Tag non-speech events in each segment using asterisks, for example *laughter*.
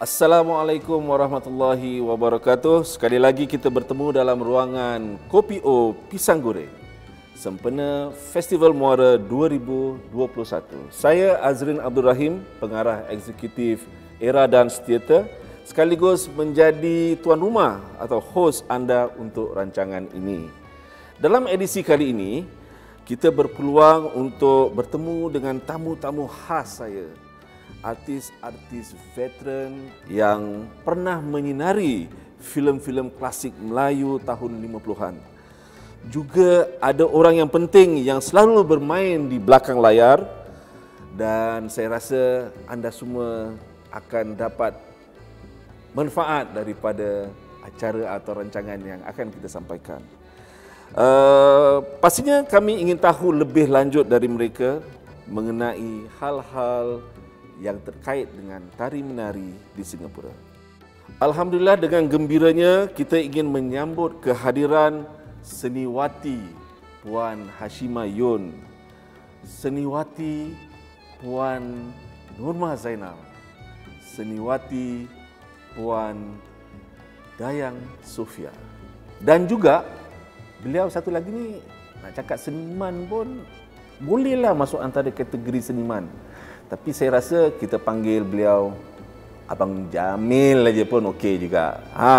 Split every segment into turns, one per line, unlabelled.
Assalamualaikum warahmatullahi wabarakatuh. Sekali lagi kita bertemu dalam ruangan Kopi O Pisang Goreng. Sempena Festival Muara 2021. Saya Azrin Abdul Rahim, pengarah eksekutif Era Dance Theatre sekaligus menjadi tuan rumah atau host anda untuk rancangan ini. Dalam edisi kali ini, kita berpeluang untuk bertemu dengan tamu-tamu khas saya artis-artis veteran yang pernah menyinari filem-filem klasik Melayu tahun 50-an. Juga ada orang yang penting yang selalu bermain di belakang layar dan saya rasa anda semua akan dapat manfaat daripada acara atau rancangan yang akan kita sampaikan. Uh, pastinya kami ingin tahu lebih lanjut dari mereka mengenai hal-hal yang terkait dengan tari menari di Singapura. Alhamdulillah dengan gembiranya kita ingin menyambut kehadiran seniwati Puan Hashima Yun, seniwati Puan Nurma Zainal, seniwati Puan Dayang Sofia. Dan juga beliau satu lagi ni nak cakap seniman pun bolehlah masuk antara kategori seniman. Tapi saya rasa kita panggil beliau Abang Jamil aja pun okey juga. Ha.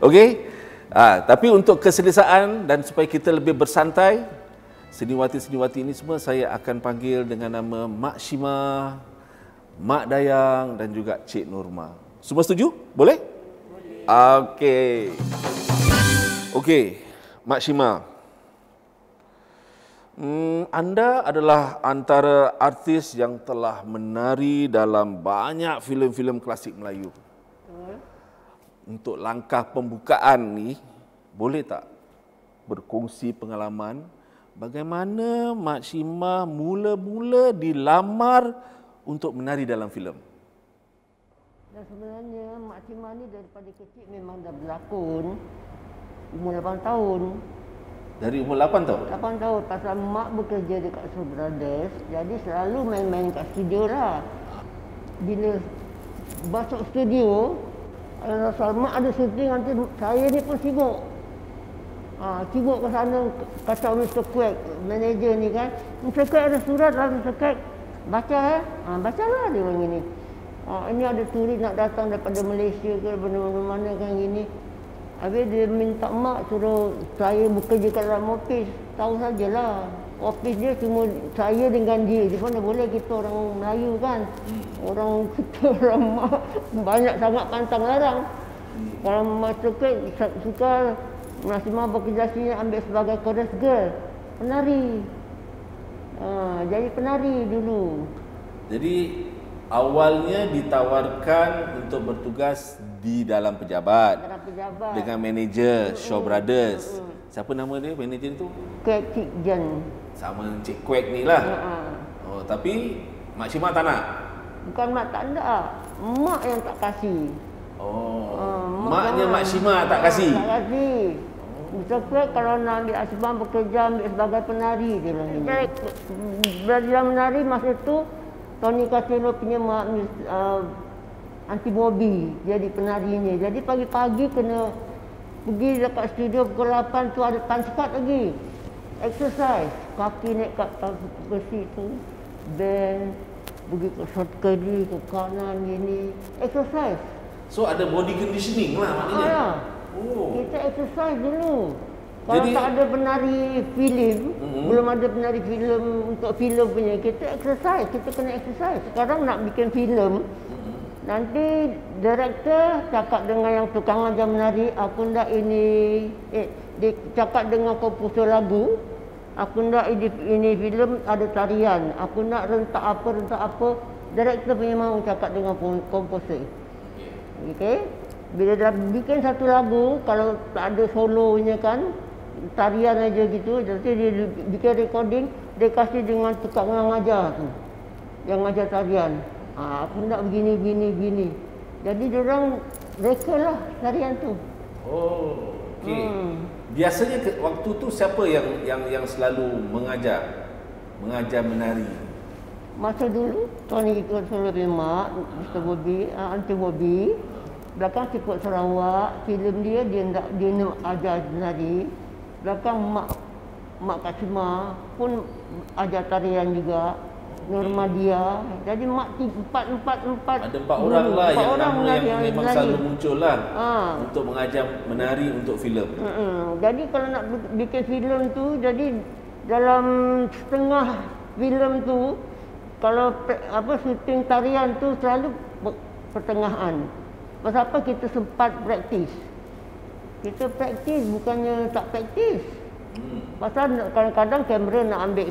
Okey. Ha, tapi untuk keselesaan dan supaya kita lebih bersantai, seniwati-seniwati ini semua saya akan panggil dengan nama Mak Shima, Mak Dayang dan juga Cik Nurma. Semua setuju? Boleh? Boleh. Okey. Okey. Mak Shima. Hmm, anda adalah antara artis yang telah menari dalam banyak filem-filem klasik Melayu. Untuk langkah pembukaan ni, boleh tak berkongsi pengalaman bagaimana Mak Shima mula-mula dilamar untuk menari dalam filem?
Dan sebenarnya Mak Shima ni daripada kecil memang dah berlakon umur 8 tahun.
Dari umur 8 tahun?
8 tahun pasal mak bekerja dekat Soul Brothers jadi selalu main-main kat studio lah. Bila masuk studio kalau mak ada syuting nanti saya ni pun sibuk. Ha, sibuk ke sana kata Mr. Quack, manager ni kan. Mr. Quack ada surat lah Mr. Quack. Baca eh. Ha, baca lah dia orang ini. Ha, ini ada turis nak datang daripada Malaysia ke mana-mana kan gini. Habis dia minta mak suruh saya bekerja kat dalam ofis. Tahu sajalah. Ofis dia cuma saya dengan dia. Di mana boleh kita orang Melayu kan. Orang *laughs* kita orang mak banyak sangat pantang larang. Kalau masuk ke suka Nasimah bekerja sini ambil sebagai chorus girl. Penari. Ha, jadi penari dulu.
Jadi awalnya ditawarkan untuk bertugas di dalam pejabat,
Dalam pejabat.
dengan manager Shaw Brothers. Siapa nama dia manager tu?
Kek Cik Jen.
Sama Cik Kwek ni lah.
Ha.
Oh, tapi Mak Cima tak nak.
Bukan mak tak ada. Mak yang tak kasih.
Oh.
Ah, mak
Maknya
jangan.
Mak Cima tak kasih.
Tak kasih. Mr. Kwek kalau nak ambil asbang bekerja ambil sebagai penari dia bilang ini. Belajar menari masa tu Tony Casino punya mak uh, anti Bobby jadi penarinya. Jadi pagi-pagi kena pergi dekat studio pukul 8 tu ada tansikat lagi. Exercise. Kaki naik kat besi tu. Bend. Pergi ke short kiri, ke kanan gini. Exercise.
So ada body conditioning lah maknanya.
Ah,
Oh.
kita exercise dulu. Kalau
Jadi-
tak ada penari filem,
Mhm.
belum ada penari filem untuk filem punya, kita exercise, kita kena exercise. Sekarang nak bikin filem, nanti director cakap dengan yang tukang ajar menari, aku nak ini, eh, dia cakap dengan komposer lagu, aku nak ini, ini filem ada tarian, aku nak rentak apa, rentak apa, director punya mahu cakap dengan kom- komposer. Okey. Bila dah bikin satu lagu, kalau tak ada solonya kan, tarian aja gitu, nanti dia bikin recording, dia kasih dengan tukang yang ngajar tu. Yang ngajar tarian. Ha, aku nak begini, begini, begini. Jadi dia orang reka lah tarian tu.
Oh. Okey.
Hmm.
Biasanya ke, waktu tu siapa yang yang yang selalu mengajar mengajar menari?
Masa dulu, Tony ikut solo Remak, Mr. Bobby, uh, Aunty Bobby. Belakang Cikot Sarawak, filem dia, dia nak, dia nak ajar nari. Belakang Mak Mak Kasima pun ajar tarian juga. Norma dia. Jadi mak tiga, empat, empat, empat.
Ada empat orang lah
empat
yang
orang
nama yang,
menari,
memang
menari.
selalu muncul lah
Ha.
untuk mengajar menari untuk filem.
Mm-mm. Jadi kalau nak bi- bikin filem tu, jadi dalam setengah filem tu, kalau apa syuting tarian tu selalu pe- pertengahan. Pasal apa kita sempat praktis? Kita praktis bukannya tak praktis.
Hmm.
Pasal kadang-kadang kamera nak ambil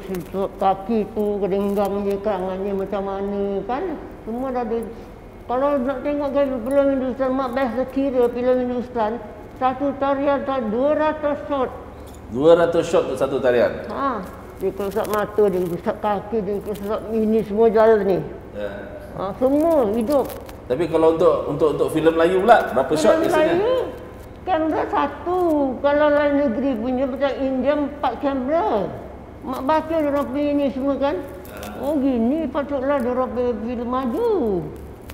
kaki tu, genggangnya, kerangannya macam mana kan. Semua dah ada. Kalau nak tengok filem Hindustan, mak best kira filem Hindustan, satu tarian tak 200 shot.
200 shot untuk satu tarian.
Ha, dia up mata, dia up kaki, dia up ini semua jalan ni.
Ya.
Ha, semua hidup.
Tapi kalau untuk untuk untuk filem Melayu pula berapa shot
Film
biasanya?
saya, kamera satu. Kalau lain negeri punya macam India empat kamera. Mak baca dia punya ini semua kan. Oh gini patutlah dia punya filem maju.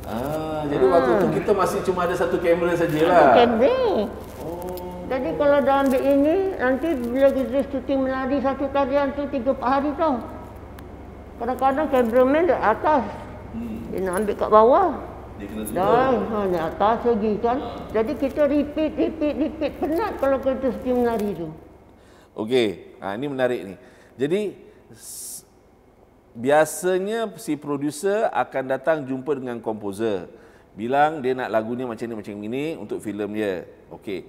Ah, jadi waktu tu kita masih cuma ada satu kamera
Satu
sajalah.
kamera.
Oh.
Jadi kalau dah ambil ini, nanti bila kita syuting menari satu tarian tu tiga empat hari tau. Kadang-kadang kameraman di atas.
Hmm.
Dia nak ambil kat bawah.
Dia kena tutup.
Dah, ha, atas lagi kan. Jadi kita repeat, repeat, repeat. Penat kalau kita syuting menari tu.
Okey, ha, ini menarik ni. Jadi biasanya si producer akan datang jumpa dengan komposer. Bilang dia nak lagu ni macam ni macam ini untuk filem dia. Okey.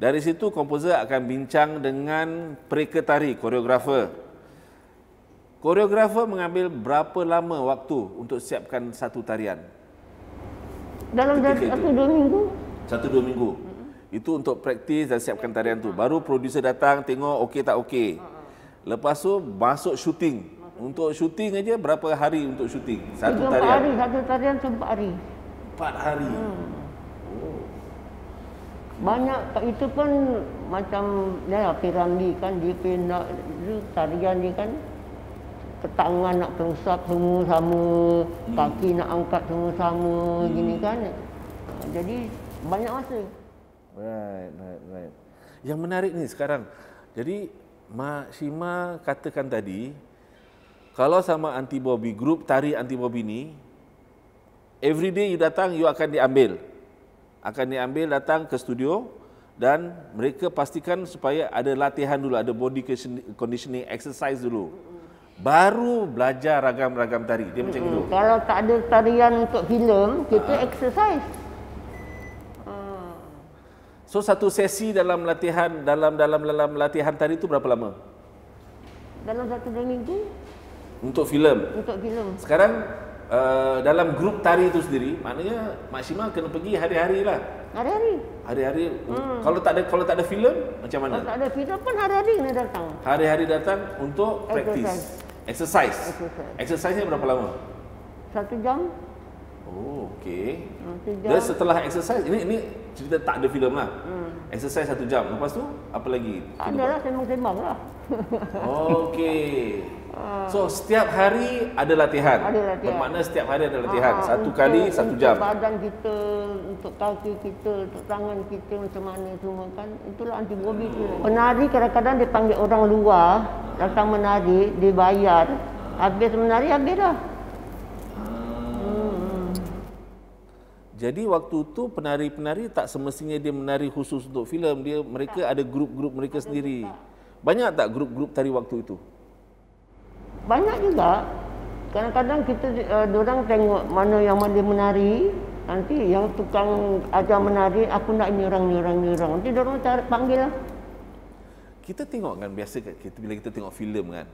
Dari situ komposer akan bincang dengan pereka tari, koreografer. Koreografer mengambil berapa lama waktu untuk siapkan satu tarian?
Dalam satu, dua minggu.
Satu dua minggu. Itu untuk praktis dan siapkan tarian tu. Baru producer datang tengok okey tak okey. Lepas tu masuk syuting. Untuk syuting aja berapa hari untuk syuting? Satu
Tiga
tarian.
hari, satu tarian tu empat hari.
Empat hari.
Banyak kat itu pun macam ya piramli kan dia pindah dia tarian dia kan ketangan nak up semua sama, kaki nak angkat semua sama gini kan. Jadi banyak masa.
Right, right, right. Yang menarik ni sekarang. Jadi Mak Shima katakan tadi kalau sama anti Bobby group tari anti Bobby ni every day you datang you akan diambil. Akan diambil datang ke studio dan mereka pastikan supaya ada latihan dulu, ada body conditioning exercise dulu. Baru belajar ragam-ragam tari. Dia macam itu.
Hmm, Kalau tak ada tarian untuk filem, kita exercise. Ah,
So satu sesi dalam latihan dalam dalam dalam latihan tari itu berapa lama?
dalam satu dua minggu
Untuk filem.
untuk filem.
Sekarang uh, dalam grup tari itu sendiri, maknanya Mak Shima kena pergi hari-hari lah.
Hari-hari.
Hari-hari. Kalau tak ada kalau tak ada filem macam
Kalau
mana?
tak ada filem pun hari-hari kena datang.
Hari-hari datang untuk praktis. Exercise.
Exercise.
Exercise-nya berapa lama?
Satu jam,
Oh, okey.
satu jam.
Dan setelah exercise, ini ini cerita tak ada filem lah.
Hmm.
Exercise satu jam. Lepas tu apa lagi?
Ada lah, sembang-sembang lah.
Okey. So setiap hari ada latihan.
Ada latihan.
Bermakna setiap hari ada latihan.
Ah,
Satu
untuk-
kali satu jam.
Untuk badan kita, untuk kaki kita, untuk tangan kita macam mana semua kan. Itulah anti bobi tu. Penari kadang-kadang dia panggil orang luar datang menari, dia bayar. Habis menari, habis dah.
Jadi waktu tu penari-penari tak semestinya dia menari khusus untuk filem, dia mereka ada grup-grup mereka sendiri. Banyak tak grup-grup tari waktu itu?
Banyak juga. Kadang-kadang kita uh, orang tengok mana yang mana menari, nanti yang tukang ajar menari, aku nak ni orang ni. Nanti orang cari panggil lah.
Kita tengok kan biasa kan, kita bila kita tengok filem kan.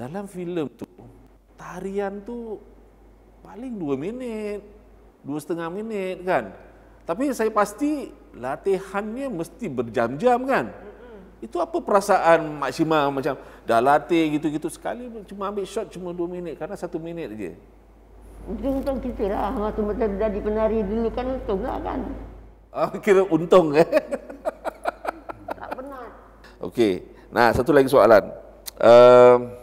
Dalam filem tu tarian tu paling dua minit, dua setengah minit kan. Tapi saya pasti latihannya mesti berjam-jam kan. Itu apa perasaan Mak Shima macam dah latih gitu-gitu sekali cuma ambil shot cuma dua minit karena satu minit je.
Untung kita lah. Masa masa jadi penari dulu kan untung lah kan. *laughs*
Ah, kira untung eh.
Tak penat.
Okey. Nah, satu lagi soalan. Um,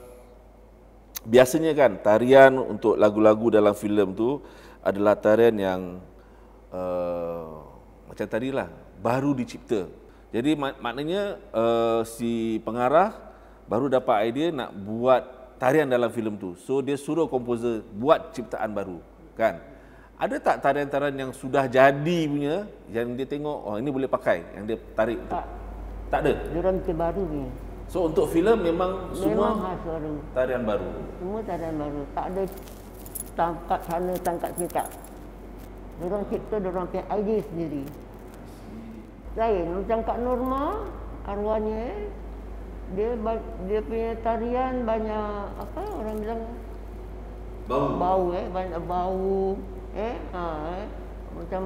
biasanya kan tarian untuk lagu-lagu dalam filem tu adalah tarian yang uh, macam tadilah baru dicipta. Jadi mak- maknanya uh, si pengarah baru dapat idea nak buat tarian dalam filem tu. So dia suruh komposer buat ciptaan baru, kan? Ada tak tarian-tarian yang sudah jadi punya yang dia tengok oh ini boleh pakai yang dia tarik tu?
Tak.
Tak ada.
Diorang baru ni.
So untuk filem memang
Memang
semua
baru.
tarian baru.
Semua tarian baru. Tak ada tangkap sana, tangkap sini tak. Diorang cipta diorang punya idea sendiri. Lain macam Kak Norma, arwahnya eh, dia dia punya tarian banyak apa orang bilang
Bau.
bau eh banyak bau eh ha eh macam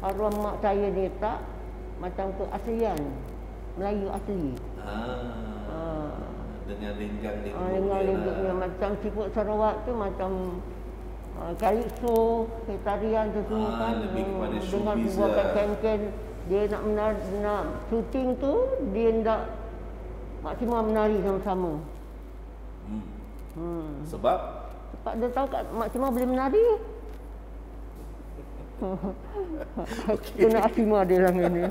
arwah mak saya dia tak macam keaslian Melayu asli.
Ah,
Ha.
dengan linggang dia.
Ha, dengan lenggoknya macam siput Sarawak tu macam uh, Calypso, tarian tu semua
Ah,
kan
lebih kepada
dengan buatkan
lah.
ken-ken dia nak menar, nak shooting tu dia nak maksimal menari sama-sama.
Hmm.
Hmm.
Sebab
Sebab dia tahu kat maksimal boleh menari. *laughs* Kena Asima dia lah ini.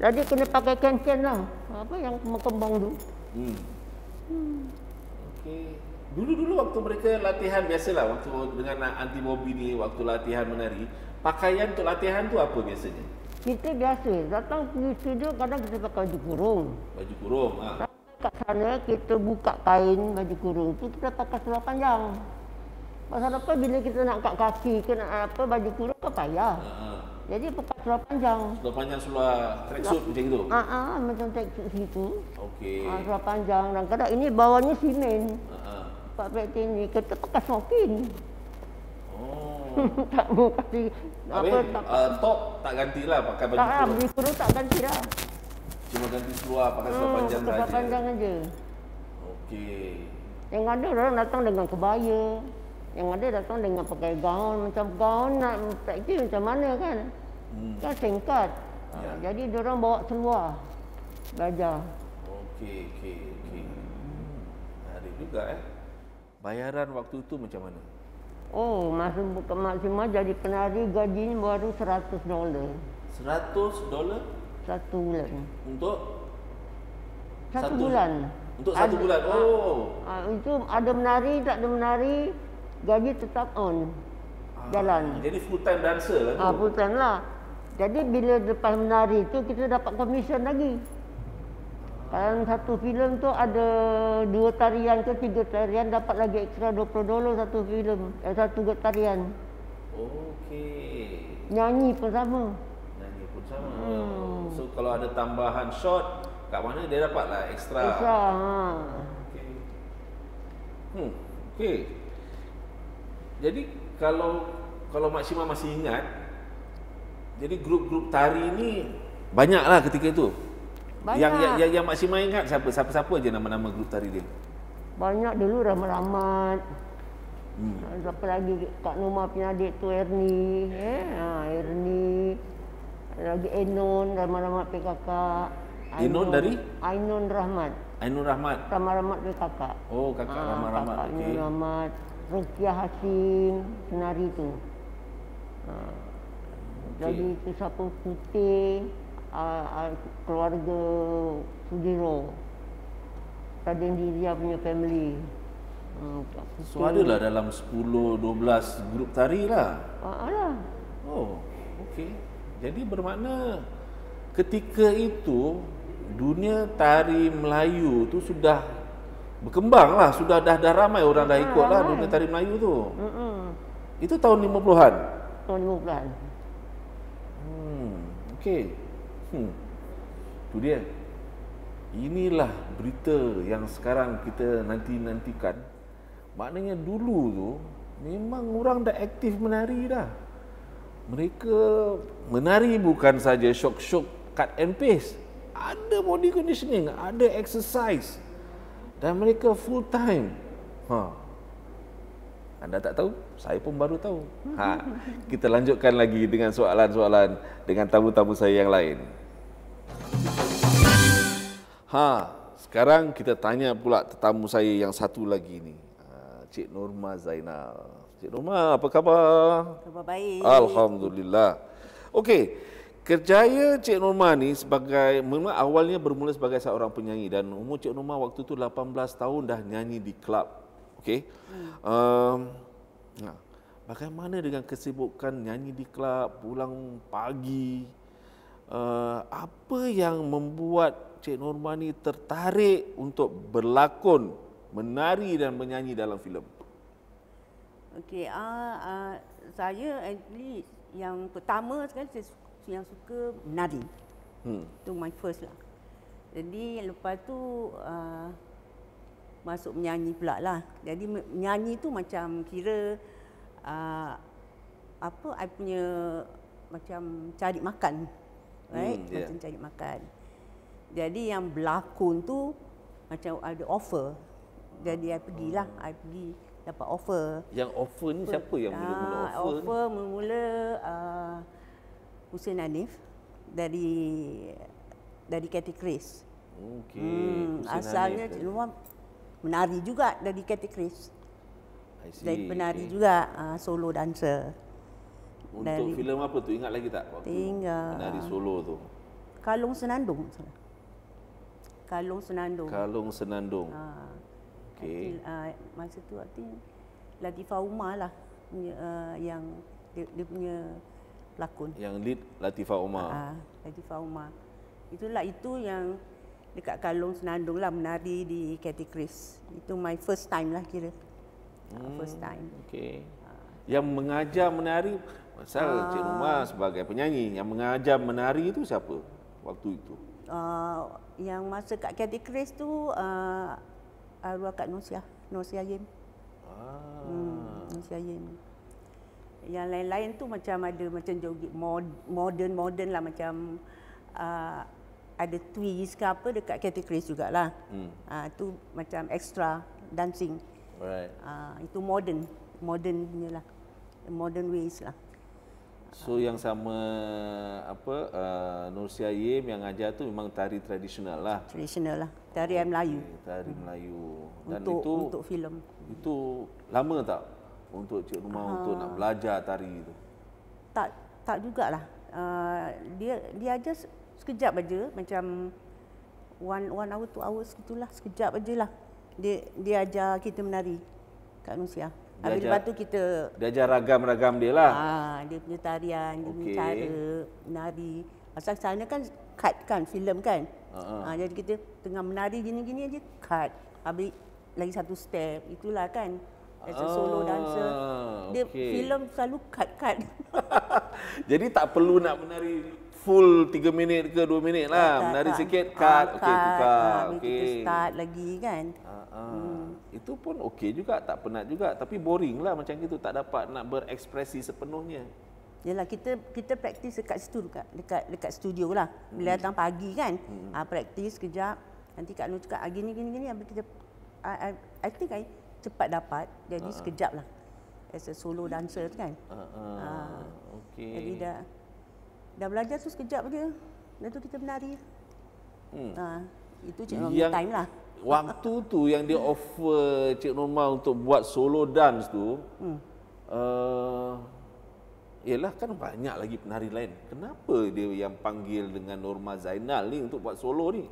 Jadi kena pakai ken-ken lah. Apa yang kembang tu.
hmm. Okey. Dulu-dulu waktu mereka latihan biasalah waktu dengan anti Bobby ni waktu latihan menari, pakaian untuk latihan tu apa biasanya?
Kita biasa datang pergi studio kadang kita pakai baju kurung.
Baju kurung. Ha.
Sampai kat sana kita buka kain baju kurung tu kita pakai seluar panjang. Pasal apa bila kita nak kat kaki ke nak apa baju kurung kan payah.
Ha.
Jadi pakai seluar panjang.
Seluar panjang seluar tracksuit macam itu.
Ah ah macam tracksuit situ.
Okey.
Ah seluar panjang dan kadang ini bawahnya simen.
Ha. ha.
Pak ni kita pakai smoking.
Oh. *laughs*
tak mau kasi apa tak
uh, top tak gantilah pakai baju
tak
kurung.
beli kurung tak ganti dah.
Cuma ganti seluar pakai seluar panjang
Hmm, seluar
saja.
panjang aja.
Okey.
Yang ada orang datang dengan kebaya. Yang ada datang dengan pakai gaun. Macam gaun nak praktis macam mana kan.
Hmm.
Kan singkat.
Ya.
Jadi orang bawa seluar. Belajar.
Okey, okey, okey. Menarik juga eh. Bayaran waktu tu macam mana?
Oh, masa buka maksimal jadi penari gajinya baru 100 dolar.
100 dolar
Satu bulan.
untuk
Satu,
Satu-
bulan.
untuk satu
Ada-
bulan.
ah,
Oh.
ah, itu ada menari, tak ada menari, gaji tetap on. Jalan.
Ah, Jadi full time dancer lah tu.
Ah, full time lah. Jadi bila lepas menari tu kita dapat komisen lagi. Dalam satu filem tu ada dua tarian ke tiga tarian dapat lagi ekstra 20 dolar satu filem. Eh, satu tarian.
Okey.
Nyanyi pun sama.
Nyanyi pun sama.
Hmm.
So kalau ada tambahan shot kat mana dia dapat lah ekstra.
Ekstra. Ha.
Okey. Hmm, okey. Jadi kalau kalau Mak Syima masih ingat jadi grup-grup tari ni banyaklah ketika itu.
Banyak.
Yang yang yang, yang Mak ingat siapa siapa siapa aja nama-nama grup tari dia?
Banyak dulu Rahmat-Rahmat.
Hmm.
Siapa lagi Kak Noma punya adik tu Erni. Eh? Ha, Erni. Lagi Enon, Rahmat-Rahmat PKK.
Enon dari?
Ainon Rahmat.
Ainur Rahmat.
Rahmat-Rahmat dia kakak.
Oh, kakak
Ah,
Rahmat Rahmat.
Kakaknya
Okey.
Rahmat. Rukiah Hasim, penari tu. Ha. Jadi itu siapa putih, uh, uh, keluarga Sudiro. Raden Diria punya family. Hmm, Putih.
So adalah dalam 10 12 grup tari lah.
Ah, alah.
Oh, okey. Jadi bermakna ketika itu dunia tari Melayu tu sudah berkembang lah, sudah dah dah ramai orang dah ikut lah dunia tari Melayu tu.
Hmm,
Itu tahun 50-an.
tahun 50-an.
Hmm, okey. Hmm. Tu dia. Inilah berita yang sekarang kita nanti-nantikan. Maknanya dulu tu memang orang dah aktif menari dah. Mereka menari bukan saja syok-syok cut and paste. Ada body conditioning, ada exercise. Dan mereka full time. Ha. Anda tak tahu? Saya pun baru tahu. Ha. Kita lanjutkan lagi dengan soalan-soalan dengan tamu-tamu saya yang lain. Ha, sekarang kita tanya pula tetamu saya yang satu lagi ni. Ah, Cik Norma Zainal. Cik Norma, apa khabar?
Khabar baik.
Alhamdulillah. Okey, kerjaya Cik Norma ni sebagai memang awalnya bermula sebagai seorang penyanyi dan umur Cik Norma waktu tu 18 tahun dah nyanyi di klub. Okey. Hmm. Um, nah, bagaimana dengan kesibukan nyanyi di klub, pulang pagi? Uh, apa yang membuat Cik Norma ni tertarik untuk berlakon, menari dan menyanyi dalam filem?
Okey, uh, uh, saya actually yang pertama sekali saya yang suka menari. Hmm. Itu my first lah. Jadi lepas tu uh, masuk menyanyi pula lah. Jadi menyanyi tu macam kira uh, apa I punya macam cari makan. Right? Hmm, yeah. Macam cari makan. Jadi yang berlakon tu macam ada offer. Jadi I pergilah, oh. I pergi dapat offer.
Yang offer ni siapa yang mula-mula
uh, offer? Offer mula-mula uh, Hussein Hanif dari dari Katy Chris.
Okey. Hmm,
asalnya Cik Nur menari juga dari Katy Chris. Dari penari okay. juga uh, solo dancer.
Untuk dari, filem apa tu ingat lagi tak
waktu tinggal.
menari solo tu?
Kalung Senandung. Kalung Senandung.
Kalung Senandung. Ha. Okey.
Uh, masa tu arti Latifah Umar lah uh, yang dia, dia punya pelakon.
Yang lead Latifah Umar.
Ah, Latifah Umar. Itulah itu yang dekat Kalong Senandung lah menari di Katy Chris. Itu my first time lah kira. Hmm, first time.
Okay. Yang mengajar menari, pasal uh, Cik Umar sebagai penyanyi, yang mengajar menari itu siapa waktu itu?
Uh, yang masa kat Katy Chris tu, uh, arwah Kak Nusia, Nusia Yim. Ah. Hmm, Nusia Yim yang lain-lain tu macam ada macam joget modern modern lah macam uh, ada twist ke apa dekat kategori jugalah. Hmm. Uh, tu macam extra dancing.
Right.
Uh, itu modern, modern punya lah. Modern ways lah.
So yang sama apa uh, Nur Yim yang ajar tu memang tari tradisional lah.
Tradisional lah. Tarian okay. Melayu.
Tari Melayu. Dan
untuk,
itu
untuk filem.
Itu lama tak untuk Cik Rumah uh, untuk nak belajar tari itu?
Tak tak jugalah. Uh, dia dia aja sekejap aja macam one one hour two hours gitulah sekejap aja lah. Dia dia ajar kita menari kat Nusia. Habis lepas tu kita
dia ajar ragam-ragam dia lah.
Ah, dia punya tarian, dia punya cara menari. Pasal sana kan cut kan filem kan. Uh-huh. Ah, jadi kita tengah menari gini-gini aja cut. Habis lagi satu step. Itulah kan as a solo ah, dancer. Dia okay. filem selalu cut-cut. *laughs*
Jadi tak perlu nak menari full 3 minit ke 2 minit lah. Tak, menari tak. sikit cut, ah, okey tukar. Ah,
okey. Kita start lagi kan.
Ah, ah. Hmm. Itu pun okey juga, tak penat juga. Tapi boring lah macam itu. Tak dapat nak berekspresi sepenuhnya.
Yalah kita kita praktis dekat situ dekat dekat dekat studio lah. Bila hmm. datang pagi kan, hmm. ah praktis kejap. Nanti Kak Nur cakap ah, gini gini gini habis kita I, I, I think I cepat dapat jadi uh-huh. sekejap lah as a solo dancer kan uh-huh. uh,
okay.
jadi dah dah belajar tu sekejap je dan tu kita menari hmm. uh, itu Cik Norma time lah
waktu tu yang dia offer Cik Norma untuk buat solo dance tu hmm. uh, Yelah kan banyak lagi penari lain. Kenapa dia yang panggil dengan Norma Zainal ni untuk buat solo ni?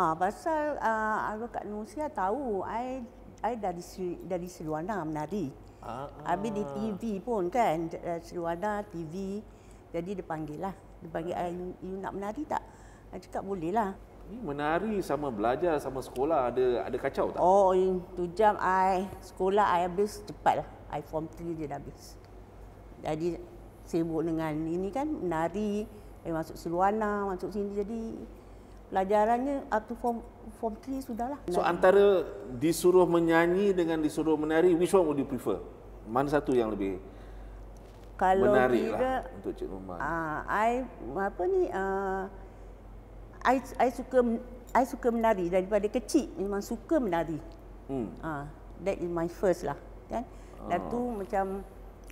Ah, pasal uh, Kak Nusia tahu I I dari dari Seluana menari. Ah, ah. Habis di TV pun kan, Seluana TV. Jadi dia panggil lah. Dia panggil, ah. you, you nak menari tak? Saya cakap boleh lah.
Ni menari sama belajar sama sekolah ada ada kacau tak?
Oh, tu jam I sekolah I habis cepat lah. I form 3 je dah habis. Jadi sibuk dengan ini kan menari, I masuk Seluana, masuk sini jadi pelajarannya up to form form 3 sudahlah.
So antara disuruh menyanyi dengan disuruh menari which one would you prefer? Mana satu yang lebih
kalau
menarik
lah
untuk Cik Rumah?
Ah, uh, I apa ni uh, I I suka I suka menari daripada kecil memang suka menari. Hmm. Ah, uh, that is my first lah kan. Dan tu ah. macam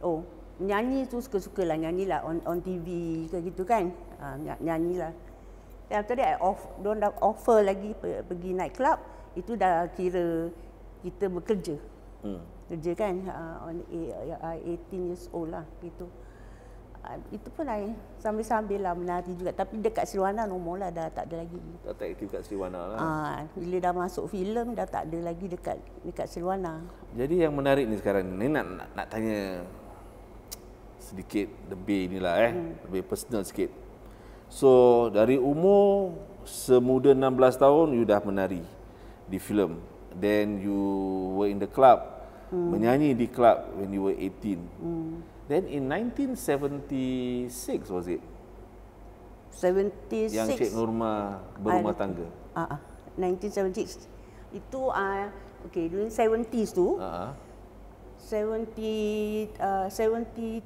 oh nyanyi tu suka-suka lah nyanyi lah on on TV ke gitu kan. Ah, uh, nyanyi lah after that I off, don't dah offer lagi pe- pergi night club, itu dah kira kita bekerja. Hmm. Kerja kan uh, on a, uh, 18 years old lah gitu. Uh, itu pun I sambil-sambil lah menari juga. Tapi dekat Sriwana normal lah dah tak ada lagi.
Tak tak aktif kat Sriwana lah.
Ah, bila dah masuk filem dah tak ada lagi dekat dekat Sriwana.
Jadi yang menarik ni sekarang ni nak nak, nak tanya sedikit lebih inilah eh, hmm. lebih personal sikit. So dari umur semuda 16 tahun you dah menari di filem. Then you were in the club, hmm. menyanyi di club when you were 18. Hmm. Then in 1976 was it?
76
Yang Cik Nurma berumah tangga.
Ah, uh, 1976. Itu ah uh, okay during 70s tu.
Uh-huh.
70 uh, 72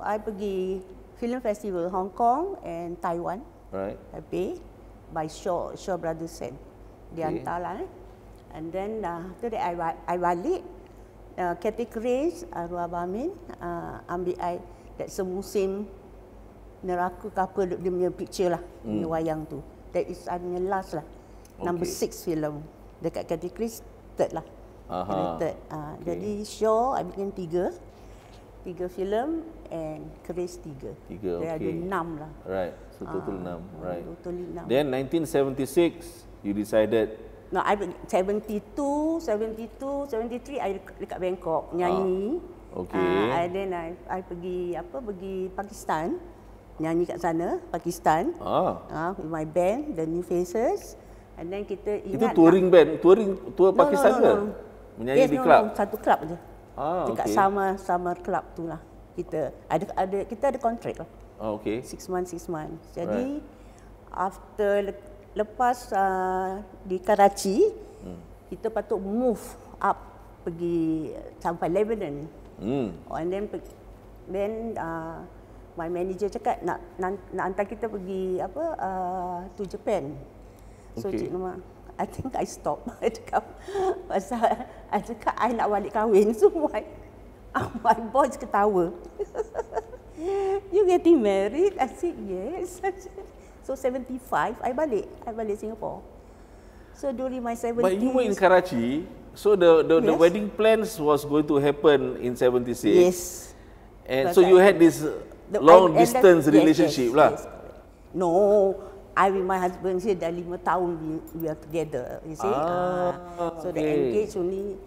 I pergi film festival Hong Kong and Taiwan.
Right.
Taipei by Shaw Shaw Brothers Sen. Di
Okay.
hantar lah eh. And then uh, after that I, I balik uh, Grace, Arwah Bamin uh, ambil I that semusim neraka ke apa dia punya picture lah, hmm. punya wayang tu. That is I punya last lah. Number
Okay.
six film. Dekat Cathy Grace, third lah.
Aha.
Third. Uh,
Okay.
Jadi Shaw, I bikin tiga. Tiga filem and Grace tiga.
Tiga,
Dia ada
okay.
enam lah.
Right. So total
Ah,
6, right.
Total enam.
Then 1976 you decided
No, I pergi 72, 72, 73 I dek- dekat Bangkok nyanyi.
Ah, okay.
Uh, and then I, I pergi apa pergi Pakistan nyanyi kat sana Pakistan.
ah
Uh, with my band The New Faces. And then kita
itu
ingat
touring band, touring tour
No,
Pakistan
no,
ke?
no, no.
Menyanyi
yes,
di
no,
club.
No, satu club je.
Ah,
Dekat
okay.
summer summer club tu lah. Kita ada ada kita ada kontrak lah.
Ah, okay.
Six months, six months. Jadi after le- lepas uh, di Karachi, hmm. kita patut move up pergi sampai Lebanon.
Hmm.
Oh, and then then uh, my manager cakap nak, nak nak hantar kita pergi apa uh, to Japan. So
Okay.
Cik Norma, I think I stop. *laughs* I cakap pasal I cakap I nak balik kahwin *laughs* semua. Ah, my *laughs* boys ketawa. you getting married? I said yes. I said, so 75 I balik. I balik Singapore. So during my 70s.
But you were in Karachi, so the the, the
Yes.
wedding plans was going to happen in 76.
Yes.
And
Because
so you
I-
had this
The-
long
I-
distance
that-
relationship
yes,
lah.
yes. No, I with my husband here dah lima tahun we, we are together. You see,
Ah,
Ah, so the
okay.
engage only,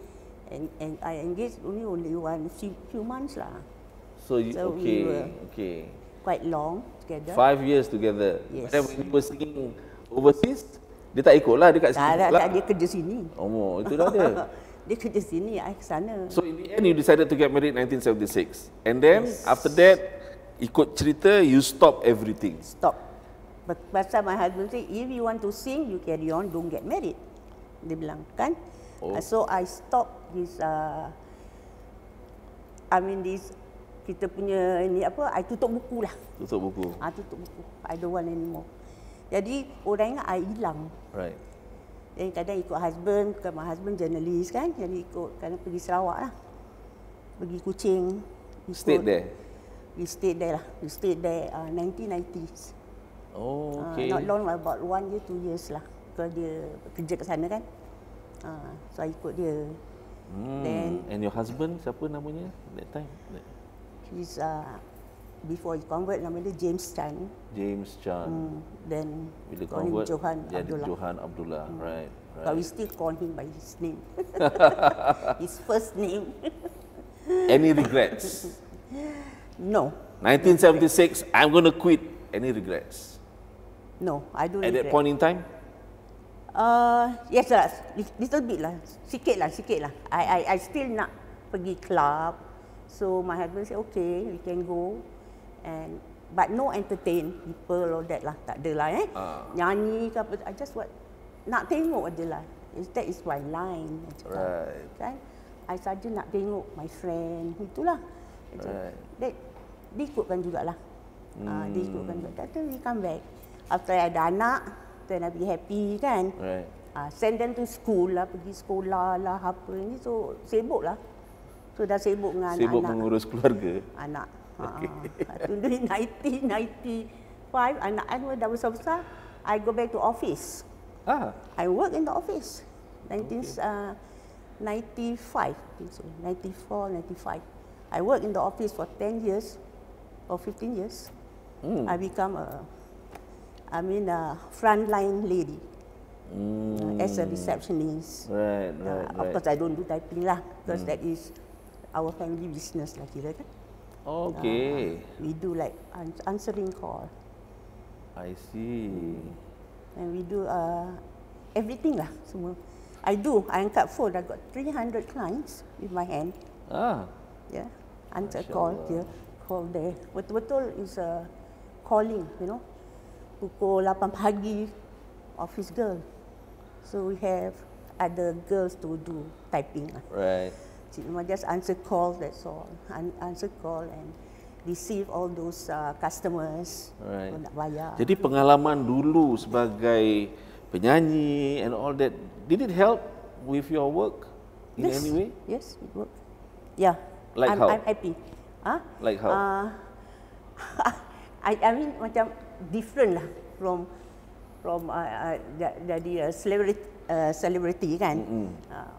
and, and I engaged only only one few, few months lah,
So you
So we
okay,
were-
okay.
Quite long together.
Five years together.
Yes.
Then when you were singing overseas, dia tak ikut lah dekat
Tak, tak,
lah.
tak, dia kerja sini.
Oh, itu dah dia. *laughs*
dia kerja sini, I ke sana.
So in the end you decided to get married in 1976. And then
Yes.
after that ikut cerita you stop everything.
Stop. But pasal my husband say, if you want to sing, you carry on, don't get married. Dia bilang, kan?
Oh.
So I stop this, uh, I mean this, kita punya ini apa, I tutup buku lah.
Tutup buku.
Ah tutup buku. I don't want anymore. Jadi orang ingat I hilang.
Right.
Dan kadang ikut husband, kan my husband journalist kan, jadi ikut kadang pergi Sarawak lah. Pergi Kuching. Ikut,
Stayed there.
We stayed there lah. We stayed there uh, 1990s.
Oh,
Uh,
okay.
not long, about one year, two years lah. Kalau dia kerja kat sana kan. Uh, so I ikut dia.
Hmm.
Then
And your husband siapa namanya that time?
He's uh, before he convert nama dia James Chan.
James Chan.
Hmm, then
Bila
call him
convert
Johan
jadi
Abdullah.
Johan Abdullah. Right.
But we
Right.
still call him by his name. *laughs* his first name. *laughs*
Any regrets? *laughs*
no.
1976 I'm going to quit. Any regrets?
No, I don't
At that
regret.
point in time?
Uh, yes lah, li- little bit lah, sikit lah, sikit lah. I, I, I still nak pergi club. So my husband say, okay, we can go. And but no entertain people or that lah, tak ada lah eh.
Ah.
Nyanyi ke apa, I just what, nak tengok aje lah. That is my line. I cakap.
Right.
Kan? I saja nak tengok my friend, itulah.
Right.
That, dia ikutkan jugalah. Hmm. Uh, dia ikutkan juga. Kata we come back. After I ada anak, then I be happy kan.
Right.
Uh, send them to school lah, pergi sekolah lah, apa ni. So, sibuk lah. So, dah sibuk dengan
Sibuk
anak.
mengurus keluarga.
Anak. Ha, okay. Itu dari 1995, anak I dah besar-besar. I go back to office.
Ah,
I work in the office. 1995, I think so. 94, 95. I work in the office for 10 years or 15 years. I become a, I mean, a frontline lady uh, as a receptionist.
right,
Uh,
right,
Of
right.
course, I don't do typing lah because that is our family business lah kira kan.
Okay,
We do like ans- answering call
I see.
and we do uh, everything lah semua. I do. I angkat phone. I got 300 clients with my hand.
Ah,
Yeah, answer call here, call there. Betul-betul is a calling, you know. Pukul 8 pagi, office girl. So we have other girls to do typing. lah.
Right.
Cuma just answer call, that's all. An- answer call and receive all those uh, customers
Right.
nak bayar.
Jadi pengalaman dulu sebagai penyanyi and all that, did it help with your work in
yes.
any way?
Yes, it worked. Yeah.
Like
I'm,
how?
I'm happy. Huh?
Like how?
Uh, *laughs* I, I mean macam different lah from from uh, uh, ja- jadi uh, celebrity uh, celebrity kan. Mm-hmm. Uh,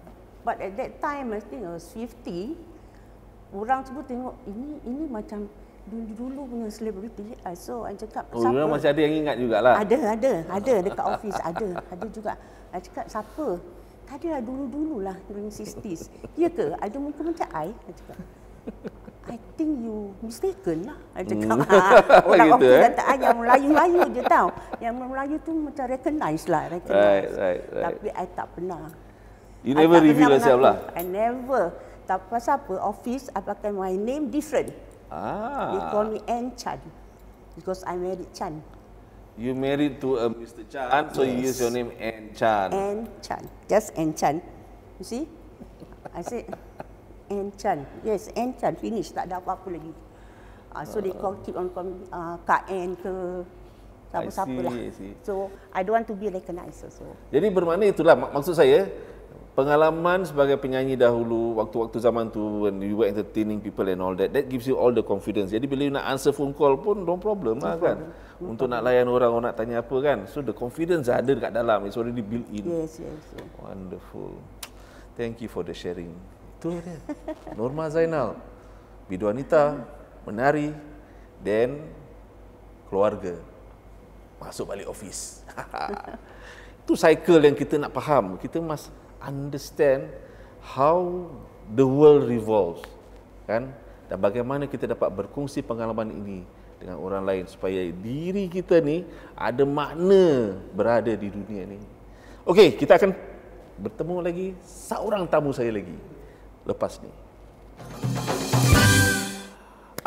but at that time I think I was 50 orang semua tengok ini ini macam dulu-dulu punya celebrity. Uh, so I cakap
Oh, orang masih ada yang ingat jugalah.
ada, ada, ada dekat office ada, ada juga. I cakap siapa? Tadi lah dulu-dulu lah during 60s. Ya ke? Ada muka macam I? I cakap. I think you mistaken lah. I cakap. Ha, *laughs* orang
Gitu,
office
eh?
kata, ah, yang Melayu-Melayu je tau. Yang Melayu tu macam recognize lah. Recognize.
Right, right, right.
Tapi I tak pernah.
You never reveal yourself lah.
I never. Tak pasal apa, office I pakai my name different. They
Ah,
call me Ann Chan. Because I married Chan.
you married to a Mr. Chan, so you use
Yes.
your name Ann Chan.
Ann Chan. Just Ann Chan. You see? I said, Ann Chan. Yes, Ann Chan. Finish. Tak ada apa-apa lagi. Uh, so they call, keep on calling uh, Kak Ann ke siapa-siapa lah.
I see.
So I don't want to be recognized also.
Jadi bermakna itulah mak- maksud saya pengalaman sebagai penyanyi dahulu waktu-waktu zaman tu when you were entertaining people and all that that gives you all the confidence. Jadi bila you nak answer phone call pun no problem lah kan. Untuk nak layan orang orang nak tanya apa kan. So the confidence ada dekat dalam it's already built in.
Yes, yes. yes.
Wonderful. Thank you for the sharing. Itu dia. Norma Zainal, bidu wanita, menari, then keluarga. Masuk balik office. *laughs* Itu cycle yang kita nak faham. Kita must understand how the world revolves. Kan? Dan bagaimana kita dapat berkongsi pengalaman ini dengan orang lain supaya diri kita ni ada makna berada di dunia ni. Okey, kita akan bertemu lagi seorang tamu saya lagi lepas ni.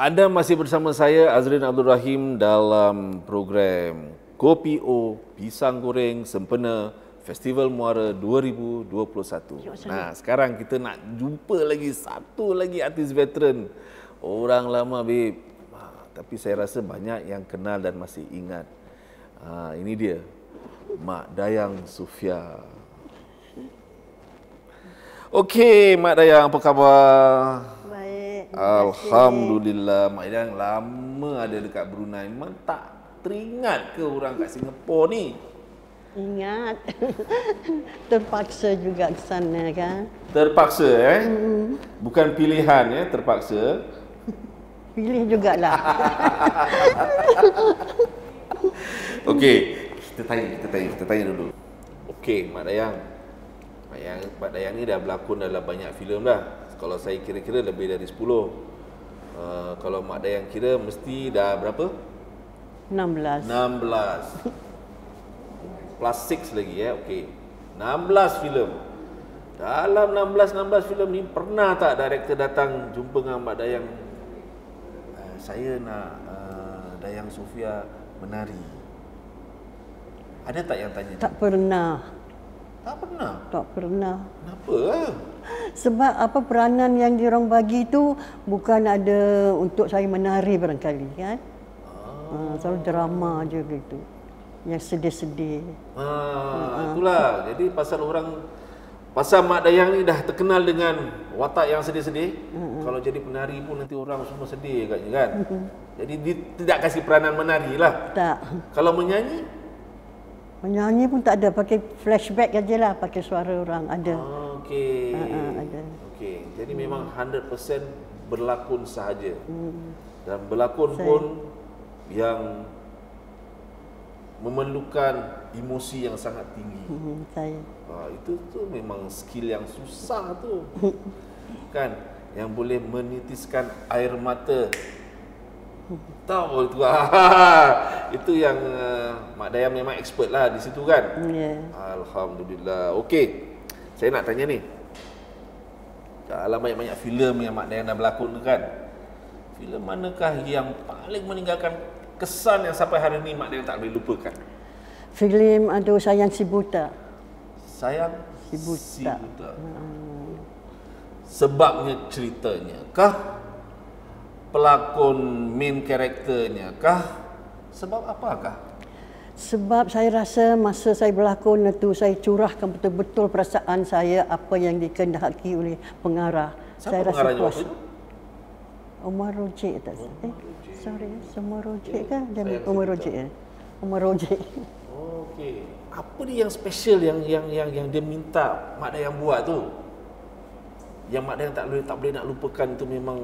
Anda masih bersama saya Azrin Abdul Rahim dalam program Kopi O Pisang Goreng Sempena Festival Muara 2021. Nah, sekarang kita nak jumpa lagi satu lagi artis veteran. Orang lama babe. Ah, Tapi saya rasa banyak yang kenal dan masih ingat. Ah, ini dia. Mak Dayang Sufia. Okey, Mak Dayang apa khabar?
Baik.
Alhamdulillah Mak Dayang lama ada dekat Brunei Memang tak teringat ke orang kat Singapura ni
Ingat. *laughs* Terpaksa juga ke sana kan.
Terpaksa eh Bukan pilihan ya terpaksa *laughs*
Pilih jugalah. *laughs*
Okey Kita tanya kita tanya kita tanya dulu Okey Mak Dayang Mak Dayang, Mak Dayang ni dah berlakon dalam banyak filem dah Kalau saya kira-kira lebih dari 10 uh, Kalau Mak Dayang kira mesti dah berapa?
16.
16 plus 6 lagi ya okey 16 filem dalam 16 16 filem ni pernah tak director datang jumpa dengan Mak Dayang uh, saya nak uh, Dayang Sofia menari ada tak yang tanya
Tak pernah.
tak pernah
Tak pernah.
kenapa?
Sebab apa peranan yang diorang bagi tu bukan ada untuk saya menari barangkali kan. Ah. selalu drama je gitu. Yang sedih-sedih.
Ha, itulah. Jadi pasal orang pasal Mak Dayang ni dah terkenal dengan watak yang sedih-sedih. Kalau jadi penari pun nanti orang semua sedih agaknya kan. Jadi dia tidak kasih peranan menari lah.
Tak.
Kalau menyanyi,
Menyanyi pun tak ada, pakai flashback aja lah, pakai suara orang ada.
Ah, Okey.
Ah, ah, ada.
Okey. Jadi memang 100% berlakon sahaja. Dan berlakon pun yang memerlukan emosi yang sangat tinggi.
Hmm, saya.
Ha, itu tu memang skill yang susah tu. *laughs* kan? Yang boleh menitiskan air mata. Tahu itu. *laughs* itu yang uh, Mak Dayang memang expert lah di situ kan?
Ya.
Alhamdulillah. Okey. Saya nak tanya ni. Dalam banyak-banyak filem yang Mak Dayang dah berlakon tu kan? Filem manakah yang paling meninggalkan kesan yang sampai hari ni Mak Dayang tak boleh lupakan?
Filem Aduh Sayang Si Buta.
Sayang
Si Buta.
Si buta. Sebabnya ceritanya kah? Pelakon main karakternya kah? Sebab apakah?
Sebab saya rasa masa saya berlakon itu saya curahkan betul-betul perasaan saya apa yang dikehendaki oleh pengarah.
Siapa
saya
pengarahnya waktu itu?
Omar Rojek tak eh, sorry, Omar Rojek kan? Dia
Sayang Si
Omar
Buta.
Rojek. eh? Omar Rojek.
Okey. Apa dia yang special yang yang yang yang dia minta Mak Dayang buat tu? Yang Mak Dayang tak boleh tak boleh nak lupakan tu memang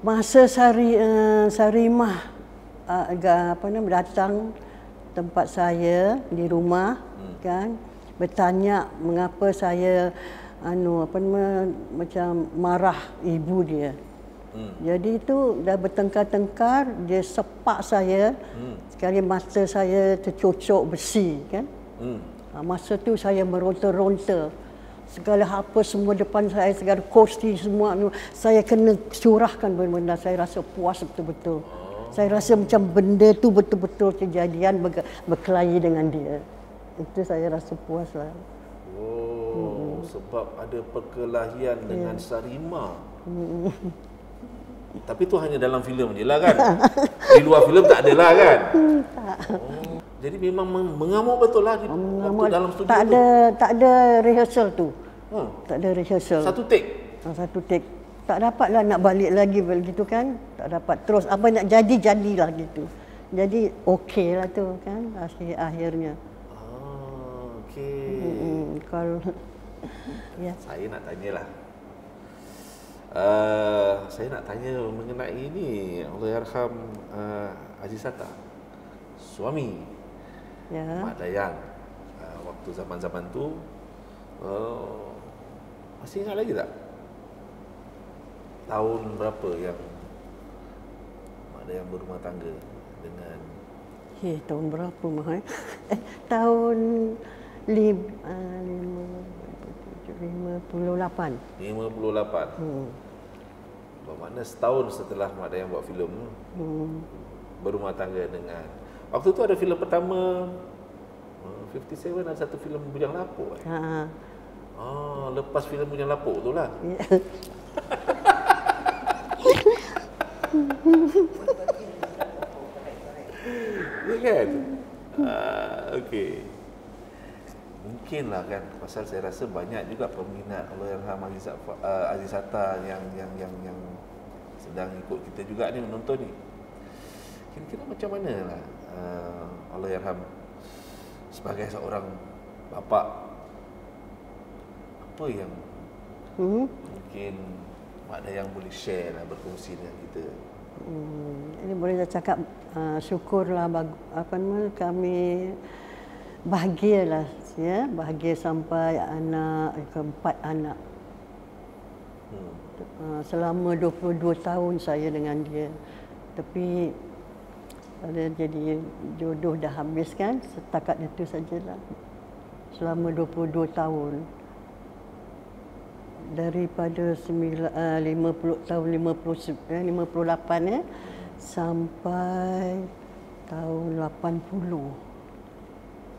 Masa Sari uh, Sarimah uh, apa nama datang tempat saya di rumah hmm. kan bertanya mengapa saya anu apa nama macam marah ibu dia. Hmm. Jadi itu dah bertengkar-tengkar dia sepak saya. Hmm. Sekali mata saya tercocok besi kan.
hmm.
Ha, Masa tu saya meronta-ronta. Segala apa semua depan saya, segala kursi semua anu, saya kena curahkan benda-benda. Saya rasa puas betul-betul. Saya rasa macam benda tu betul-betul kejadian ber- berkelahi dengan dia. Itu saya rasa puas lah.
Oh, sebab ada perkelahian dengan Sarima. *laughs* Tapi tu hanya dalam filem je lah kan. *laughs* Di luar filem tak ada lah kan. Oh, jadi memang meng- mengamuk betul lah di waktu dalam studio
tak
tu.
ada tak ada rehearsal tu.
Hmm.
Tak ada rehearsal.
Satu take.
Ha, satu take. Tak dapatlah nak balik lagi begitu kan. Tak dapat terus apa nak jadi jadilah gitu. Jadi okey lah tu kan akhir akhirnya.
Ah, okey.
Hmm, kalau *laughs* ya.
Saya nak tanyalah. Uh, saya nak tanya mengenai ini Allahyarham uh, Aziz Sata suami
Ya.
Mak Dayang uh, waktu zaman-zaman tu uh, masih ingat lagi tak tahun berapa yang Mak Dayang berumah tangga dengan
Eh, tahun berapa mah eh? eh tahun uh, lima, lima puluh lapan.
58
Hmm.
bermakna setahun setelah Mak Dayang buat filem
Hmm.
berumah tangga dengan waktu tu ada filem pertama uh, 57 ada satu filem Bujang Lapuk eh.
Ha.
Ah, lepas filem Bujang Lapuk tu lah.
Ya. *laughs*
Ya kan? Ah, okey. Mungkinlah kan pasal saya rasa banyak juga peminat Allahyarham Aziz uh, Aziz Hatta yang yang yang yang sedang ikut kita juga ni menonton ni. Kira-kira macam mana lah uh, Allahyarham sebagai seorang bapa apa yang
Hmm.
mungkin Mak Dayang boleh share lah berkongsi dengan kita.
Hmm, ini boleh saya cakap uh, syukurlah bag, apa nama kami bahagialah ya bahagia sampai anak keempat anak.
Hmm.
uh, selama 22 tahun saya dengan dia. Tapi ada jadi jodoh dah habis kan setakat itu sajalah. Selama 22 tahun. Daripada sembilan- ah, 50 tahun 50 se- eh, 58 eh sampai tahun 80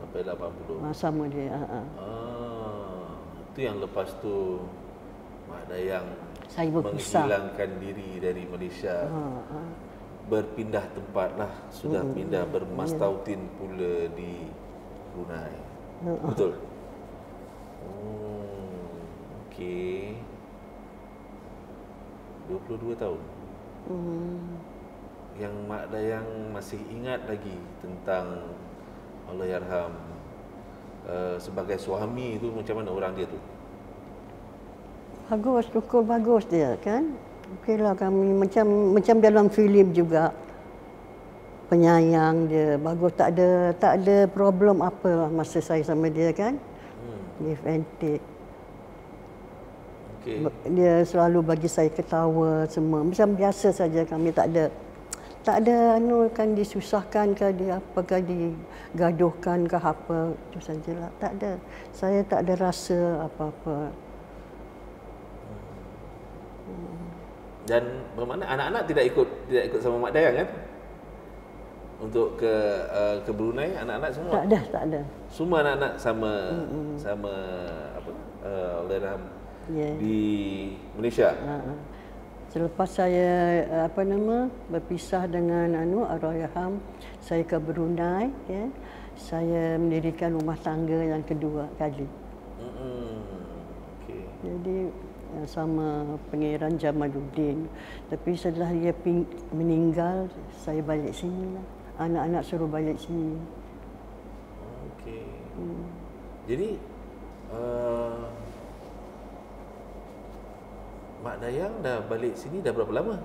Sampai 80.
ah, sama dia ah, ah.
Ah, itu yang lepas tu Mak Dayang
Saya berpisah.
menghilangkan diri dari Malaysia.
Ah, ah.
Berpindah tempat lah. Sudah pindah bermastautin pula di Brunei. Betul? Oh, okey. 22 tahun.
Hmm.
Yang Mak Dayang masih ingat lagi tentang Allahyarham uh, sebagai suami itu macam mana orang dia tu?
Bagus, cukup bagus dia kan. Okeylah kami macam macam dalam filem juga. Penyayang dia, bagus tak ada tak ada problem apa masa saya sama dia kan. Hmm. Give and take. Okay. Dia selalu bagi saya ketawa semua. Macam biasa saja kami tak ada tak ada anu kan disusahkan ke dia apa ke digaduhkan ke apa itu sajalah. Tak ada. Saya tak ada rasa apa-apa.
Dan bermakna anak-anak tidak ikut tidak ikut sama mak dayang kan? Untuk ke uh, ke Brunei anak-anak semua?
Tak ada tak ada.
Semua anak-anak sama mm-hmm. sama apa uh, Allahyarham yeah. di Malaysia? Uh-huh.
Selepas saya apa nama berpisah dengan anu Arwaham, saya ke Brunei ya. Saya mendirikan rumah tangga yang kedua kali. Hmm. Okay. Jadi sama Pangeran Jamaluddin. Tapi setelah dia meninggal, saya balik sini lah. Anak-anak suruh balik sini.
Okey. Hmm. Jadi uh, Mak Dayang dah balik sini dah berapa lama?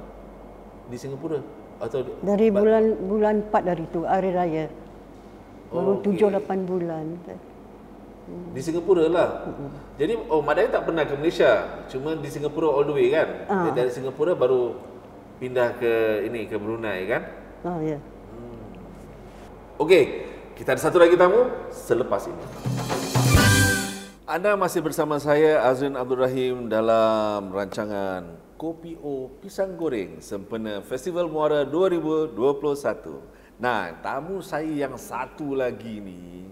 Di Singapura atau
dari bulan bulan 4 dari tu hari raya. Baru oh, okay. 7 8 bulan.
Di Singapura lah. Mm-hmm. Jadi oh Mak Dayang tak pernah ke Malaysia. Cuma di Singapura all the way kan? Uh. Dari Singapura baru pindah ke ini ke Brunei kan?
Oh ya. Yeah.
Hmm. Okey, kita ada satu lagi tamu selepas ini. Anda masih bersama saya Azrin Abdul Rahim dalam rancangan Kopi O Pisang Goreng sempena Festival Muara 2021. Nah, tamu saya yang satu lagi ni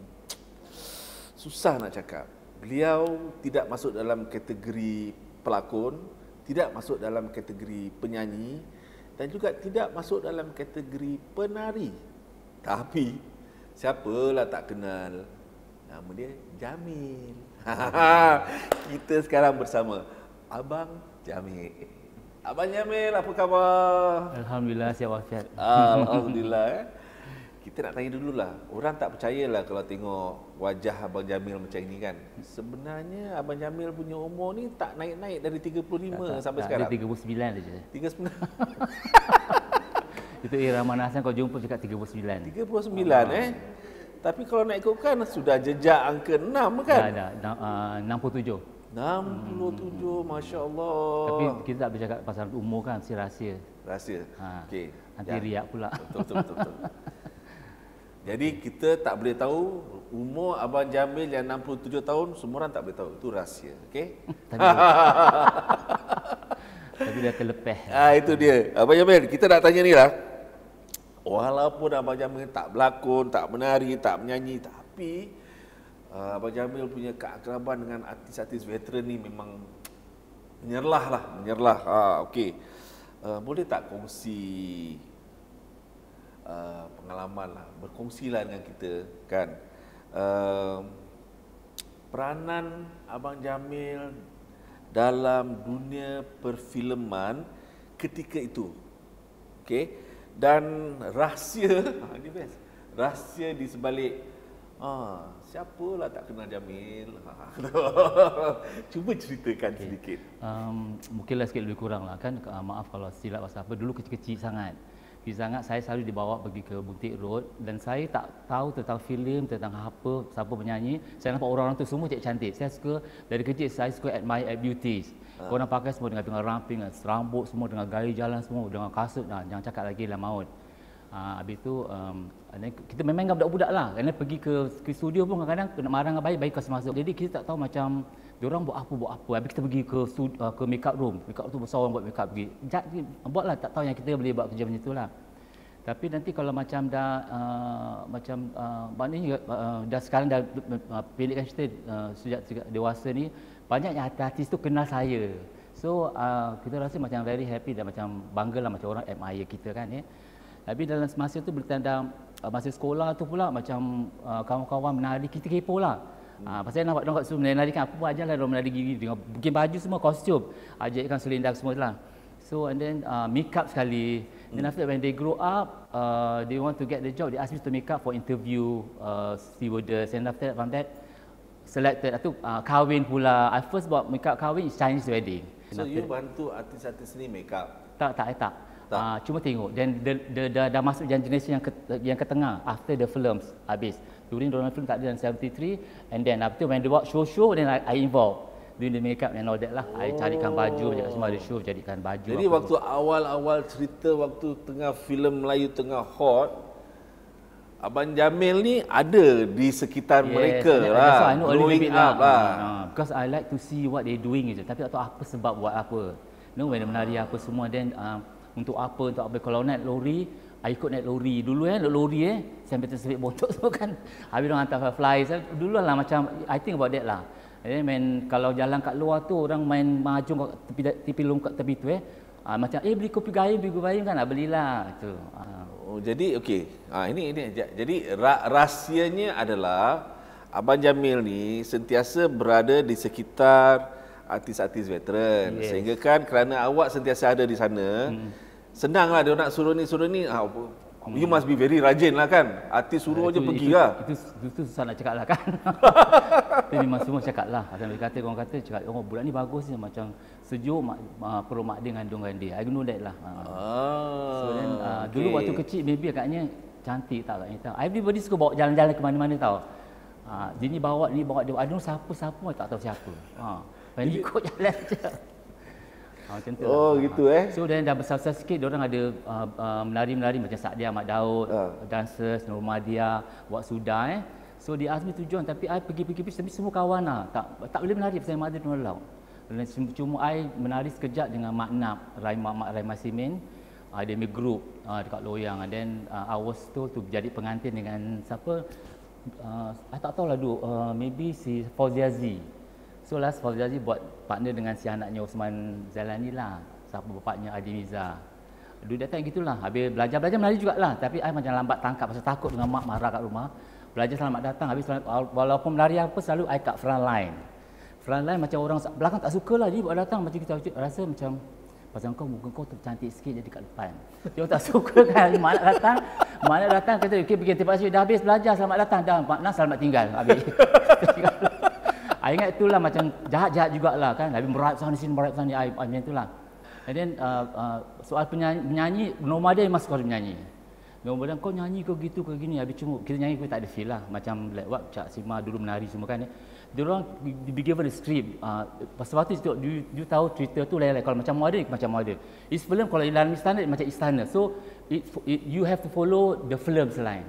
susah nak cakap. Beliau tidak masuk dalam kategori pelakon, tidak masuk dalam kategori penyanyi dan juga tidak masuk dalam kategori penari. Tapi siapalah tak kenal nama dia Jamil. *laughs* kita sekarang bersama Abang Jamil. Abang Jamil, apa khabar?
Alhamdulillah, sihat wasiat. *laughs*
Alhamdulillah. Eh. Kita nak tanya dulu lah. Orang tak percayalah kalau tengok wajah Abang Jamil macam ini kan. Sebenarnya Abang Jamil punya umur ni tak naik-naik dari 35 tak, tak, sampai tak, sekarang.
Dia 39 saja.
39.
Itu era mana kau jumpa cakap 39.
39 oh. eh. Tapi kalau nak ikutkan sudah jejak angka 6 kan?
Dah, dah. Uh, 67.
67, hmm. Masya Allah.
Tapi kita tak bercakap pasal umur kan, si rahsia.
Rahsia? Ha. Okey.
Nanti ya. riak pula.
Betul, betul, betul. betul. Jadi kita tak boleh tahu umur Abang Jamil yang 67 tahun, semua orang tak boleh tahu. Itu rahsia. Okey? *laughs* *laughs*
Tapi dia terlepeh.
Ah, itu dia. Abang Jamil, kita nak tanya ni lah. Walaupun Abang Jamil tak berlakon, tak menari, tak menyanyi Tapi uh, Abang Jamil punya keakraban dengan artis-artis veteran ni memang Menyerlah lah, menyerlah. Ha, okay. uh, Boleh tak kongsi uh, pengalaman lah? Berkongsilah dengan kita kan? Uh, Peranan Abang Jamil dalam dunia perfilman ketika itu. Okay dan rahsia *laughs* ha, ini best. Rahsia di sebalik ah siapalah tak kenal Jamil? Ha, *laughs* cuba ceritakan okay. sedikit.
Um, mungkinlah sikit lebih kurang lah kan? Uh, maaf kalau silap pasal apa. Dulu kecil-kecil sangat. Kecil sangat saya selalu dibawa pergi ke Butik Road. Dan saya tak tahu tentang filem tentang apa siapa penyanyi. Saya nampak orang-orang tu semua cantik. Saya suka dari kecil saya suka admire at beauties Ha. Kau nak pakai semua dengan dengan ramping, dengan rambut semua dengan gaya jalan semua dengan kasut dah. Jangan cakap lagi lah maut. Ha, habis tu um, kita memang ingat budak-budak lah. Kerana pergi ke, ke studio pun kadang-kadang kena marah dengan baik, baik kasi masuk. Jadi kita tak tahu macam orang buat apa, buat apa. Habis kita pergi ke uh, ke makeup room. Makeup tu besar orang buat makeup pergi. Jadi, buatlah tak tahu yang kita boleh buat kerja macam itulah. Tapi nanti kalau macam dah uh, macam uh, maknanya uh, dah sekarang dah uh, pilihkan cerita uh, sejak, sejak dewasa ni banyak yang artis tu kenal saya. So uh, kita rasa macam very happy dan macam bangga lah macam orang admire kita kan ya. Tapi dalam semasa tu bertanda uh, masa sekolah tu pula macam uh, kawan-kawan menari kita kepo lah. Hmm. Uh, pasal nampak orang kat situ menari kan apa pun ajarlah orang menari gigi dengan bikin baju semua kostum. Ajarkan selendang semua lah. So and then uh, make up sekali. Hmm. Then after when they grow up, uh, they want to get the job. They ask me to make up for interview, uh, stewardess. And after that, from that, selected itu uh, kahwin pula. I first buat makeup kahwin is Chinese wedding.
So you bantu artis-artis ni make up?
Tak, tak, tak.
Tak.
Uh, cuma tengok dan dah, dah, masuk yang generation yang ke, yang ke tengah after the films habis. During Donald film tak ada dalam 73 and then after when they buat show-show then I, I involve doing the makeup and all that lah. Oh. I carikan baju, jadikan semua ada show, jadikan baju.
Jadi waktu awal-awal cerita waktu tengah filem Melayu tengah hot, Abang Jamil ni ada di sekitar mereka
and- and
lah.
so I know a little
Growing
bit
up lah.
Uh, because I like to see what they doing je. Tapi tak tahu apa sebab buat apa. You know, when menari apa semua, then uh, untuk apa, untuk apa. Kalau naik lori, I ikut naik lori. Dulu eh, naik lori eh, sampai tersebut bontot semua kan. *laughs* Habis orang hantar fly. So, dulu lah macam, I think about that lah. Then when, kalau jalan kat luar tu, orang main mahjong kat tepi, tepi lom kat tepi tu eh. Uh, macam, eh beli kopi gayam, beli kopi gayam kan, ah, belilah. Itu. Uh,
Oh, jadi okey. Ha, ini ini ja- jadi ra, rahsianya adalah Abang Jamil ni sentiasa berada di sekitar artis-artis veteran.
Yes.
Sehingga kan kerana awak sentiasa ada di sana, hmm. senanglah dia nak suruh ni suruh ni. Ha, You must be very rajin lah kan. Artis suruh je pergi
itu,
lah.
Itu, itu, itu susah nak cakap lah kan. Itu memang semua cakap lah. Dia kata, orang kata cakap, oh bulan ni bagus ni macam sejuk, mak, uh, perut mak dia ngandung dia. I know that lah. Uh.
Ah,
So then, uh, dulu waktu kecil maybe agaknya cantik tak agaknya tahu. Everybody suka bawa jalan-jalan ke mana-mana tau. Uh, dia ni bawa ni bawa dia. I don't know siapa-siapa tak tahu siapa. Ha. Uh, ikut jalan je. Ha, macam tu
Oh,
lah.
gitu eh.
So dan dah besar-besar sikit dia orang ada uh, uh, menari-menari macam Saadia Ahmad Daud, uh. dancers Nur Madia, Wak Suda eh. So dia ask me to join tapi I pergi-pergi tapi semua kawan lah. Tak tak boleh menari pasal mother don't allow. Cuma, cuma I menari sekejap dengan Mak Nap, Raima Mak Raima Simin. Uh, dia punya group uh, dekat Loyang and then uh, I was told to jadi pengantin dengan siapa uh, I tak tahu lah dulu uh, maybe si Fauzia Z. So last Fauzia Z buat partner dengan si anaknya Osman Zalani lah. Siapa bapaknya Adi Miza. Dulu datang gitulah. Habis belajar-belajar menari jugalah. Tapi I macam lambat tangkap pasal takut dengan mak marah kat rumah. Belajar selamat datang. Habis selamat, walaupun menari apa selalu I kat front line. Front line macam orang belakang tak suka lah. Dia buat datang macam kita rasa macam Pasal kau muka kau tu cantik sikit jadi kat depan. Dia tak *laughs* suka kan. Mak nak datang. Mak nak datang kata, okay, pergi tempat sini. Dah habis belajar, selamat datang. Dah, Mak Nas selamat tinggal. Habis. *laughs* I ingat itulah macam jahat-jahat jugalah kan. Habis merat sana sini, merat sana. I, I, macam itulah. And then uh, uh, soal penyanyi, penyanyi normal dia memang suka menyanyi. Dia, kau nyanyi kau gitu kau gini. Habis cuma kita nyanyi kau tak ada feel lah. Macam like what Cak Sima dulu menari semua kan. Dia orang be given a script. Uh, pasal waktu itu, you, you tahu cerita tu lain-lain. Kalau macam modern, macam modern. Is film kalau dalam istana, macam istana. So, it, it, you have to follow the film selain.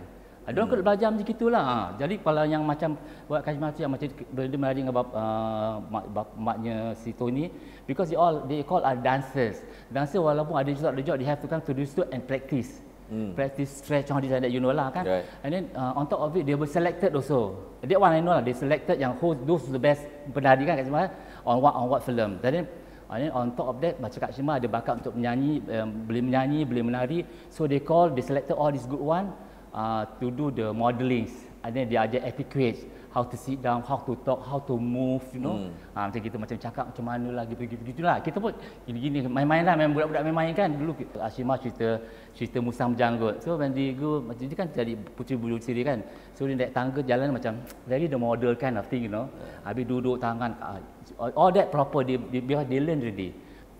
Ada orang kena belajar macam gitulah. Ha. Jadi kalau yang macam buat kaji macam yang macam dia menari dengan bap, uh, mak, bap, maknya si Tony because they all they call are dancers. Dancer walaupun ada job ada job they have to come to the studio and practice. Hmm. Practice stretch on this and that you know lah kan.
Right.
And then uh, on top of it they were selected also. That one I know lah they selected yang who those the best penari kan kat sana on what on what film. And then And then on top of that, macam Kak Shima ada bakat untuk menyanyi, um, boleh menyanyi, boleh menari. So they call, they selected all these good one uh, to do the modelling. And then dia ajar etiquette, how to sit down, how to talk, how to move, you know. Hmm. Uh, macam kita macam cakap macam mana lah, gitu-gitu lah. Kita pun gini-gini, main-main lah, main budak-budak main-main kan. Dulu Ashima cerita cerita Musang Janggut. So when they go, macam dia kan jadi puteri bulu siri kan. So dia naik tangga jalan macam very the model kind of thing, you know. Habis duduk tangan, uh, all that proper, they, they, they learn already.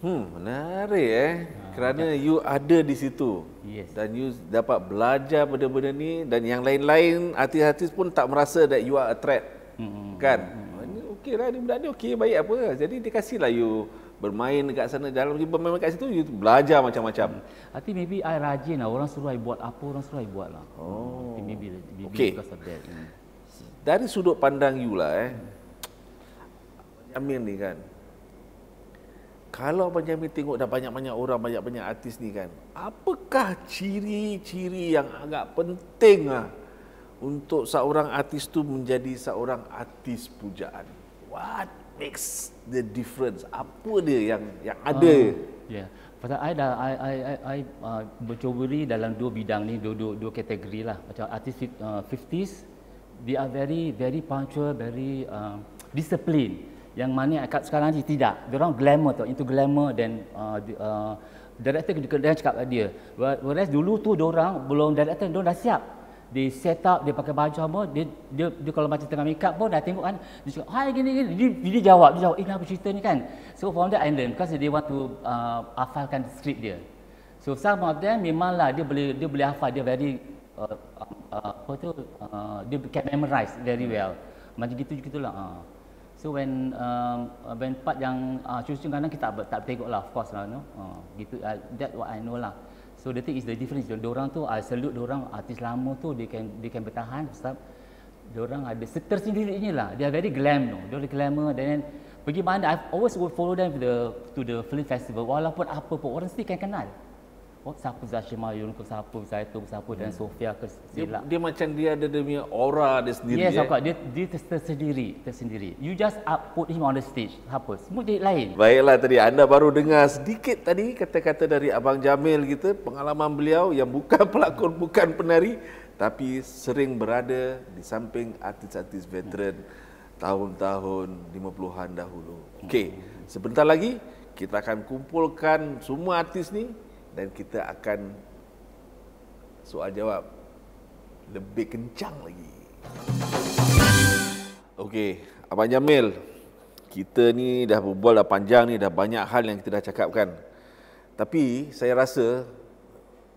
Hmm, menarik eh. Kerana you ada di situ.
Yes.
Dan you dapat belajar benda-benda ni dan yang lain-lain artis-artis pun tak merasa that you are a threat. Hmm. Kan? Hmm. Ini okey lah, ni budak ni okey, baik apa. Jadi dia kasihlah you bermain dekat sana dalam you bermain kat situ you belajar macam-macam.
I think maybe I rajin lah. Orang suruh I buat apa, orang suruh I buat lah.
Oh.
Think maybe, maybe
Okay.
because of that. Hmm.
Dari sudut pandang you lah eh. Amir ni kan. Kalau Abang Jamil tengok dah banyak-banyak orang, banyak-banyak artis ni kan. Apakah ciri-ciri yang agak penting lah untuk seorang artis tu menjadi seorang artis pujaan? What makes the difference? Apa dia yang yang ada?
Ya. Yeah. Pasal I dah I I I, I uh, bercobori dalam dua bidang ni, dua dua, dua kategori lah. Macam artis uh, 50s, they are very very punctual, very uh, disciplined. Yang mana kat sekarang ni tidak. Dia orang glamour tu, into glamour dan uh, uh, director dia cakap dia. Whereas dulu tu dia orang belum director dia dah siap. dia set up, dia pakai baju semua, dia, dia, dia kalau macam tengah make up pun dah tengok kan, dia cakap, hai gini gini, dia, dia jawab, dia jawab, eh apa cerita ni kan. So from that I learn, because they want to uh, hafalkan skrip dia. So some of them memanglah dia boleh dia boleh hafal, dia very, uh, uh, apa tu, uh, dia can memorize very well. Macam gitu gitulah. Uh. So when um, when part yang uh, cucu kadang kita tak, tak tengok lah, of course lah, no? uh, gitu. Uh, that what I know lah. So the thing is the difference. Orang tu, I salute orang artis lama tu, they can they can bertahan sebab orang ada tersendirinya lah. They are very glam no. They are glamour then pergi mana I've always follow them to the to the film festival walaupun apa pun orang still can kenal oh, siapa Zashir Mayun ke siapa Zaitun ke siapa hmm. dan Sofia ke
Dia, dia macam dia ada punya aura dia sendiri.
Yes, eh? dia, dia tersendiri, tersendiri. You just up, put him on the stage. Apa? Semua jadi lain.
Baiklah tadi anda baru dengar sedikit tadi kata-kata dari Abang Jamil gitu, pengalaman beliau yang bukan *laughs* pelakon, bukan penari tapi sering berada di samping artis-artis veteran tahun-tahun 50-an dahulu. Okey, sebentar lagi kita akan kumpulkan semua artis ni dan kita akan soal jawab lebih kencang lagi. Okey, Abang Jamil, kita ni dah berbual dah panjang ni, dah banyak hal yang kita dah cakapkan. Tapi saya rasa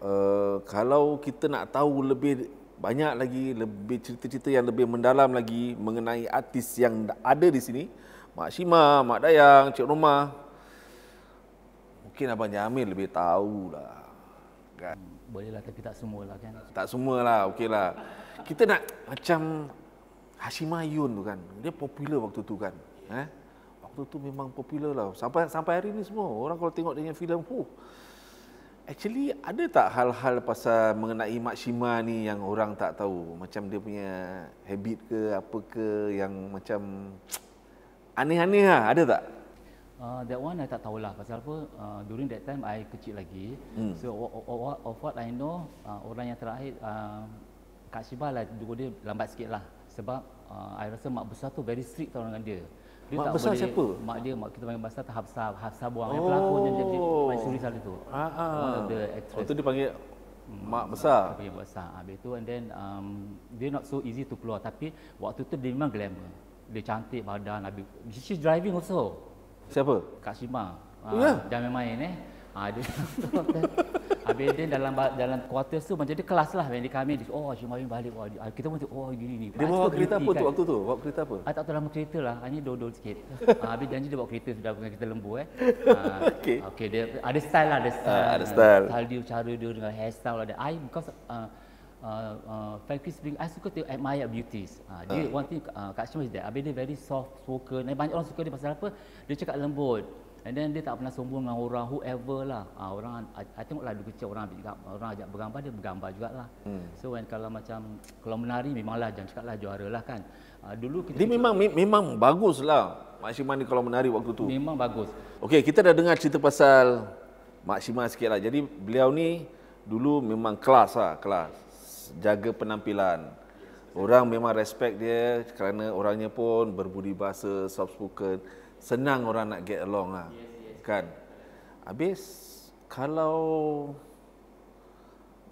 uh, kalau kita nak tahu lebih banyak lagi, lebih cerita-cerita yang lebih mendalam lagi mengenai artis yang ada di sini, Mak Shima, Mak Dayang, Cik Rumah, mungkin Abang Jamil lebih tahu lah.
Kan? Boleh lah tapi tak semua lah kan.
Tak semua lah, okey lah. Kita nak macam Hashim Ayun tu kan. Dia popular waktu tu kan. Eh? Waktu tu memang popular lah. Sampai sampai hari ni semua. Orang kalau tengok dengan filem, huh. Actually, ada tak hal-hal pasal mengenai Mak Shima ni yang orang tak tahu? Macam dia punya habit ke, apa ke yang macam *tsk* aneh-aneh lah. Ada tak?
Uh, that one I tak tahulah pasal apa uh, during that time I kecil lagi hmm. so of, of, of what I know uh, orang yang terakhir uh, Kak Shiba lah dulu dia lambat sikit lah sebab uh, I rasa mak besar tu very strict tau dengan dia dia
mak tak besar boleh, siapa?
Mak dia, mak kita panggil besar tu Hafsa, Hafsa Buang. Oh. Yang pelakon yang jadi main suri sali tu.
Ah, ah. One of the actress. Oh, tu dia panggil hmm, mak besar?
Dia panggil besar. Habis tu and then um, dia not so easy to keluar. Tapi waktu tu dia memang glamour. Dia cantik badan. Habis, she's driving also.
Siapa?
Kak Sima.
Ha, ya.
Jangan main eh. Ha, dia *laughs* Habis dia dalam dalam quarters tu macam dia kelas lah when dia kami dia, oh Sima balik oh, kita pun oh gini ni.
Dia bawa kereta apa kan. tu waktu tu? Bawa kereta apa?
Ah, tak tahu lama kereta lah. Hanya dodol sikit. ha, *laughs* habis janji dia bawa kereta sudah bukan kita lembu eh. *laughs* Ha,
okey.
Okey dia ada style lah, ada style.
Ha, ada style.
Style dia cara dia dengan hairstyle ada. I because uh, uh, uh, speaking, I suka tengok admire beauties. Uh, dia uh. one thing uh, Kak Syam is that. Habis dia very soft spoken. Dan banyak orang suka dia pasal apa? Dia cakap lembut. And then dia tak pernah sombong dengan orang whoever lah. Uh, orang I, I tengoklah dulu kecil orang ambil orang ajak bergambar dia bergambar jugalah. Hmm. So when kalau macam kalau menari memanglah jangan cakaplah juara lah kan. Uh, dulu
kita Dia memang me- memang baguslah Mak Syima ni kalau menari waktu tu.
Memang bagus.
Okey, kita dah dengar cerita pasal Mak Syima sikitlah. Jadi beliau ni dulu memang kelas lah, kelas. Jaga penampilan. Orang memang respect dia kerana orangnya pun berbudi bahasa, soft spoken senang orang nak get along lah. Kan? Habis kalau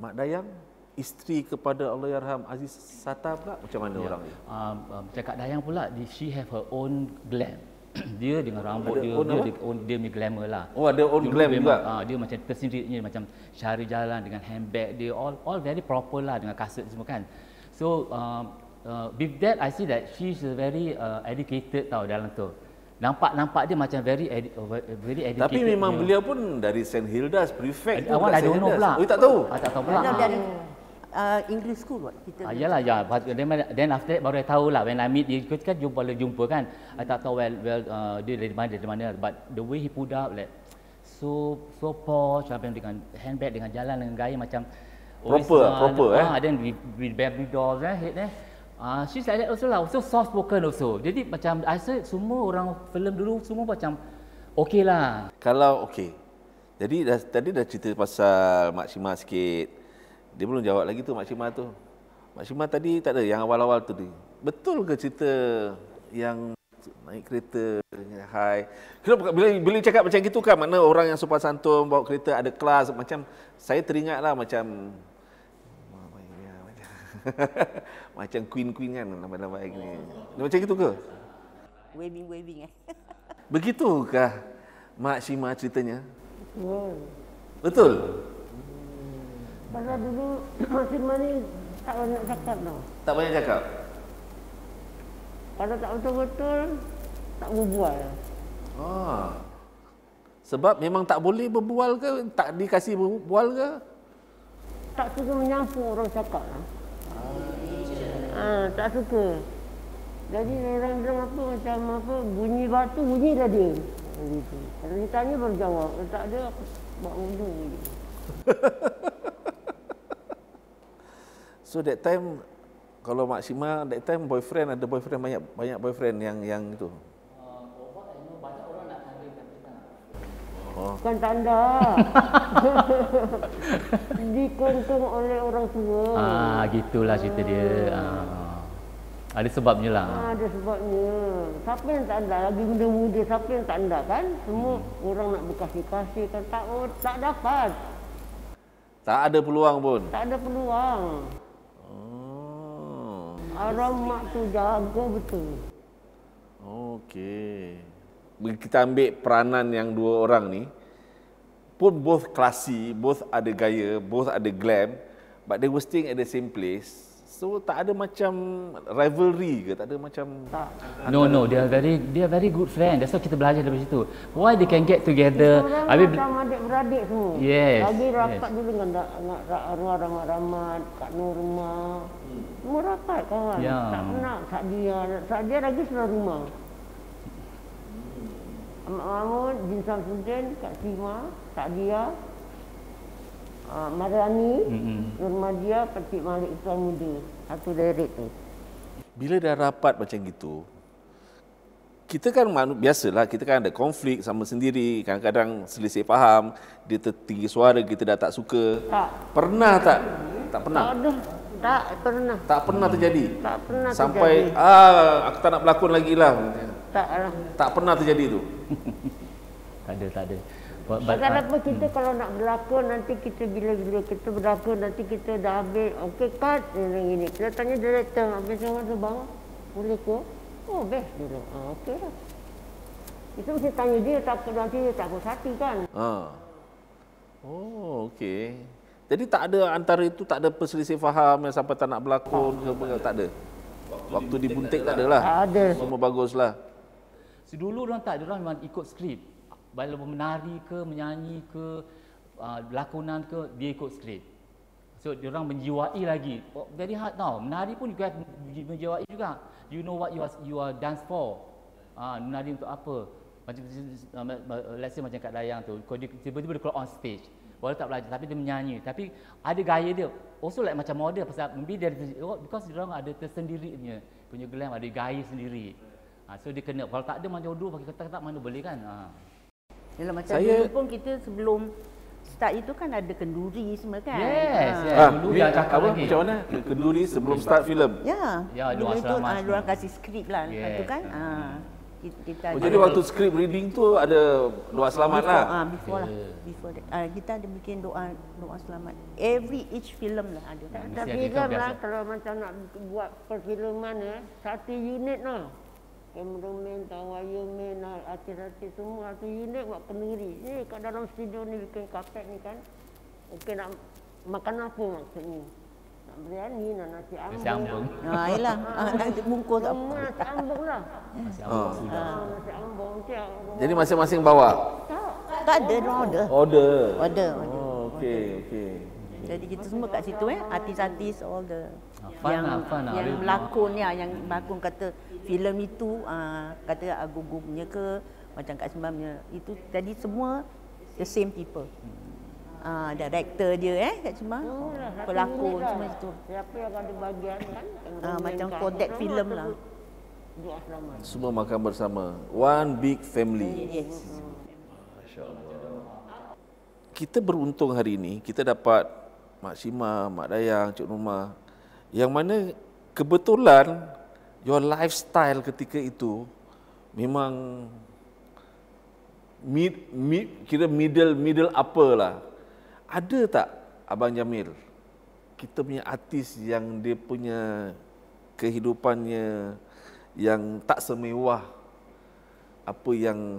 Mak Dayang isteri kepada Allahyarham Aziz Sata pula macam mana yeah. orang ni?
Um, um, cakap Dayang pula she have her own glam. *coughs* dia dengan rambut ada dia dia, dia own dia punya glamour lah.
Oh ada own Dulu glam memang, juga.
Uh, dia macam tersendiri macam cari jalan dengan handbag dia all all very proper lah dengan kasut semua kan. So um, uh, with that I see that she is very uh, educated tau dalam tu. Nampak-nampak dia macam very edi, uh, very educated.
Tapi memang dia. beliau pun dari St Hilda's prefect.
Awal ada ono pula.
Oh, tak tahu.
Ah, tak tahu pula.
Dia ada uh, English school buat kita.
Ah, yalah, ya. Then, then after that baru saya tahu lah. When I meet dia, kita kan jumpa, jumpa kan. I tak tahu well, well uh, dia dari mana, dari mana. But the way he put up, like, so so posh, sampai dengan handbag, dengan jalan, dengan gaya macam...
Proper, uh, proper uh, eh.
Ah, then with, with baby dolls, eh, head, eh. Ah, uh, she's like that also lah. Also soft spoken also. Jadi macam I said semua orang filem dulu semua macam okey lah.
Kalau okey. Jadi dah, tadi dah cerita pasal Mak Shima sikit. Dia belum jawab lagi tu Mak Shima tu. Mak Shima tadi tak ada yang awal-awal tu ni. Betul ke cerita yang naik kereta hai. Kenapa bila bila cakap macam gitu kan mana orang yang sopan santun bawa kereta ada kelas macam saya teringatlah macam *laughs* macam queen-queen kan nampak-nampak gini. Dia macam itu ke?
Waving-waving eh. *laughs*
Begitukah Mak Shima ceritanya?
Oh.
Betul?
Pasal dulu *coughs* masih ni tak banyak cakap tau.
Tak banyak cakap?
Kalau tak betul-betul, tak berbual.
Ah. Sebab memang tak boleh berbual ke? Tak dikasih berbual ke?
Tak suka menyapu orang cakap lah. Ah, tak suka. Jadi orang bilang apa macam apa bunyi batu bunyi dah dia. Gitu. Kalau ditanya baru jawab. Kalau tak ada aku buat wudu. *laughs*
So that time kalau Mak Shima that time boyfriend ada boyfriend banyak banyak boyfriend yang yang itu.
Bukan tanda. *laughs* Dikongkong oleh orang tua.
Ah, gitulah cerita dia. Ah. Ada sebabnya lah.
Ah, ada sebabnya. Siapa yang tak anda? Lagi muda-muda, siapa yang tak anda kan? Semua orang nak berkasih-kasih kan. Tak, oh, tak dapat.
Tak ada peluang pun.
Tak ada peluang. Arwah mak tu jaga betul.
Okey. Bila Kita ambil peranan yang dua orang ni pun both classy, both ada gaya, both ada glam, but they were staying at the same place. So tak ada macam rivalry ke? Tak ada macam
Tak.
No no, they are very they are very good friend. That's why kita belajar dari situ. Why they can get together?
Orang
Habis
macam adik-beradik semua.
Yes,
Lagi rapat
yes.
dulu dengan da- dengan ra- arwah Rahmat Rahmat, Kak Nur rumah. Semua rapat kawan.
Ya.
Tak pernah Kak dia. Kak dia lagi sebelah rumah. Ahmad Mahmud, Jin Samsudin, Kak Sima, Kak dia, uh, Mariani,
Mm-mm.
Nur Madia, Petik Malik Tuan Muda. Satu deret tu.
bila dah rapat macam gitu kita kan manu, biasalah kita kan ada konflik sama sendiri kadang-kadang selisih faham dia tertinggi suara kita dah tak suka
Tak.
pernah tak tak pernah
Tak ada. Tak pernah.
tak pernah terjadi
Tak pernah
sampai
terjadi.
ah aku tak nak berlakon lagi lah
Tak lah.
tak pernah terjadi tu *laughs*
tak ada tak ada. But, but, uh,
apa kita kalau nak berlakon nanti kita bila-bila kita berlakon nanti kita dah habis okey cut ini gini. Kita tanya director habis sama tu bang boleh ke? Oh best dulu. Ah okey lah. Itu mesti tanya dia takut nanti dia takut hati kan.
ha oh okey jadi tak ada antara itu tak ada perselisih faham yang sampai tak nak berlakon ke apa tak ada waktu dibuntik tak ada lah
Tak ada.
semua bagus lah
So, dulu orang tak, orang memang ikut skrip. Bila menari ke, menyanyi ke, uh, lakonan ke, dia ikut skrip. So, orang menjiwai lagi. Oh, very hard tau. Menari pun juga menjiwai juga. You know what you are, you are dance for. Ah, menari untuk apa? Macam, let's say macam Kak Dayang tu, kalau dia tiba-tiba dia keluar on stage. Walau tak belajar, tapi dia menyanyi. Tapi ada gaya dia. Also like macam model. Pasal maybe dia, oh, because dia orang ada tersendiri punya, punya glam, ada gaya sendiri. Ha, so dia kena, kalau tak ada macam jodoh pakai kata-kata mana boleh kan? Ha.
Yalah macam
Saya-
dulu pun kita sebelum start itu kan ada kenduri semua kan.
Yes,
Ha.
yes.
ah,
dulu dah cakap
apa,
lagi.
macam mana kenduri sebelum start filem
Ya.
Ya,
dulu
Luar
itu
Selamat semua.
luar kasih skrip lah
Yes.
satu kan. Ha. Kita, kita
oh, jadi waktu script reading tu ada doa selamat
before,
lah
Ah, before lah.
Yeah.
Before that. Ah, kita ada bikin doa doa selamat. Every each film lah ada.
Mesti
Tapi
ada biasa.
lah kalau macam nak buat perfilman ya, satu unit lah. Cameraman, tawayaman, artis-artis semua satu unit buat kenduri. Ni kat dalam studio ni bikin kapet ni kan. Okey nak makan apa maksudnya? Nak biryani, nak nasi ambung.
Nasi ambung.
Ha, yelah. Ah, nanti bungkus tak apa.
nasi ambung lah.
Ah.
Ah, nasi ambung. Orang
jadi masing-masing bawa
tak.
Tak ada, order.
order
Order. order.
oh okey okey
Jadi kita semua kat situ eh, artis-artis all the
Ah, fun
yang
lah, fun lah.
yang berlakon ya, yang berlakon kata filem itu ah, kata Agung punya ke macam kat Sembamnya itu jadi semua the same people. Ah, director dia eh kat Sembam,
Oh, lah, satu
pelakon
lah.
semua itu.
Siapa yang ada bagian kan?
Ah, macam Kodak filem
sebut
lah.
Semua makan bersama one big family
Yes.
kita beruntung hari ini kita dapat Mak Shima, Mak Dayang, Cik Rumah yang mana kebetulan your lifestyle ketika itu memang mid, mid kira middle middle upper lah. Ada tak Abang Jamil kita punya artis yang dia punya kehidupannya yang tak semewah apa yang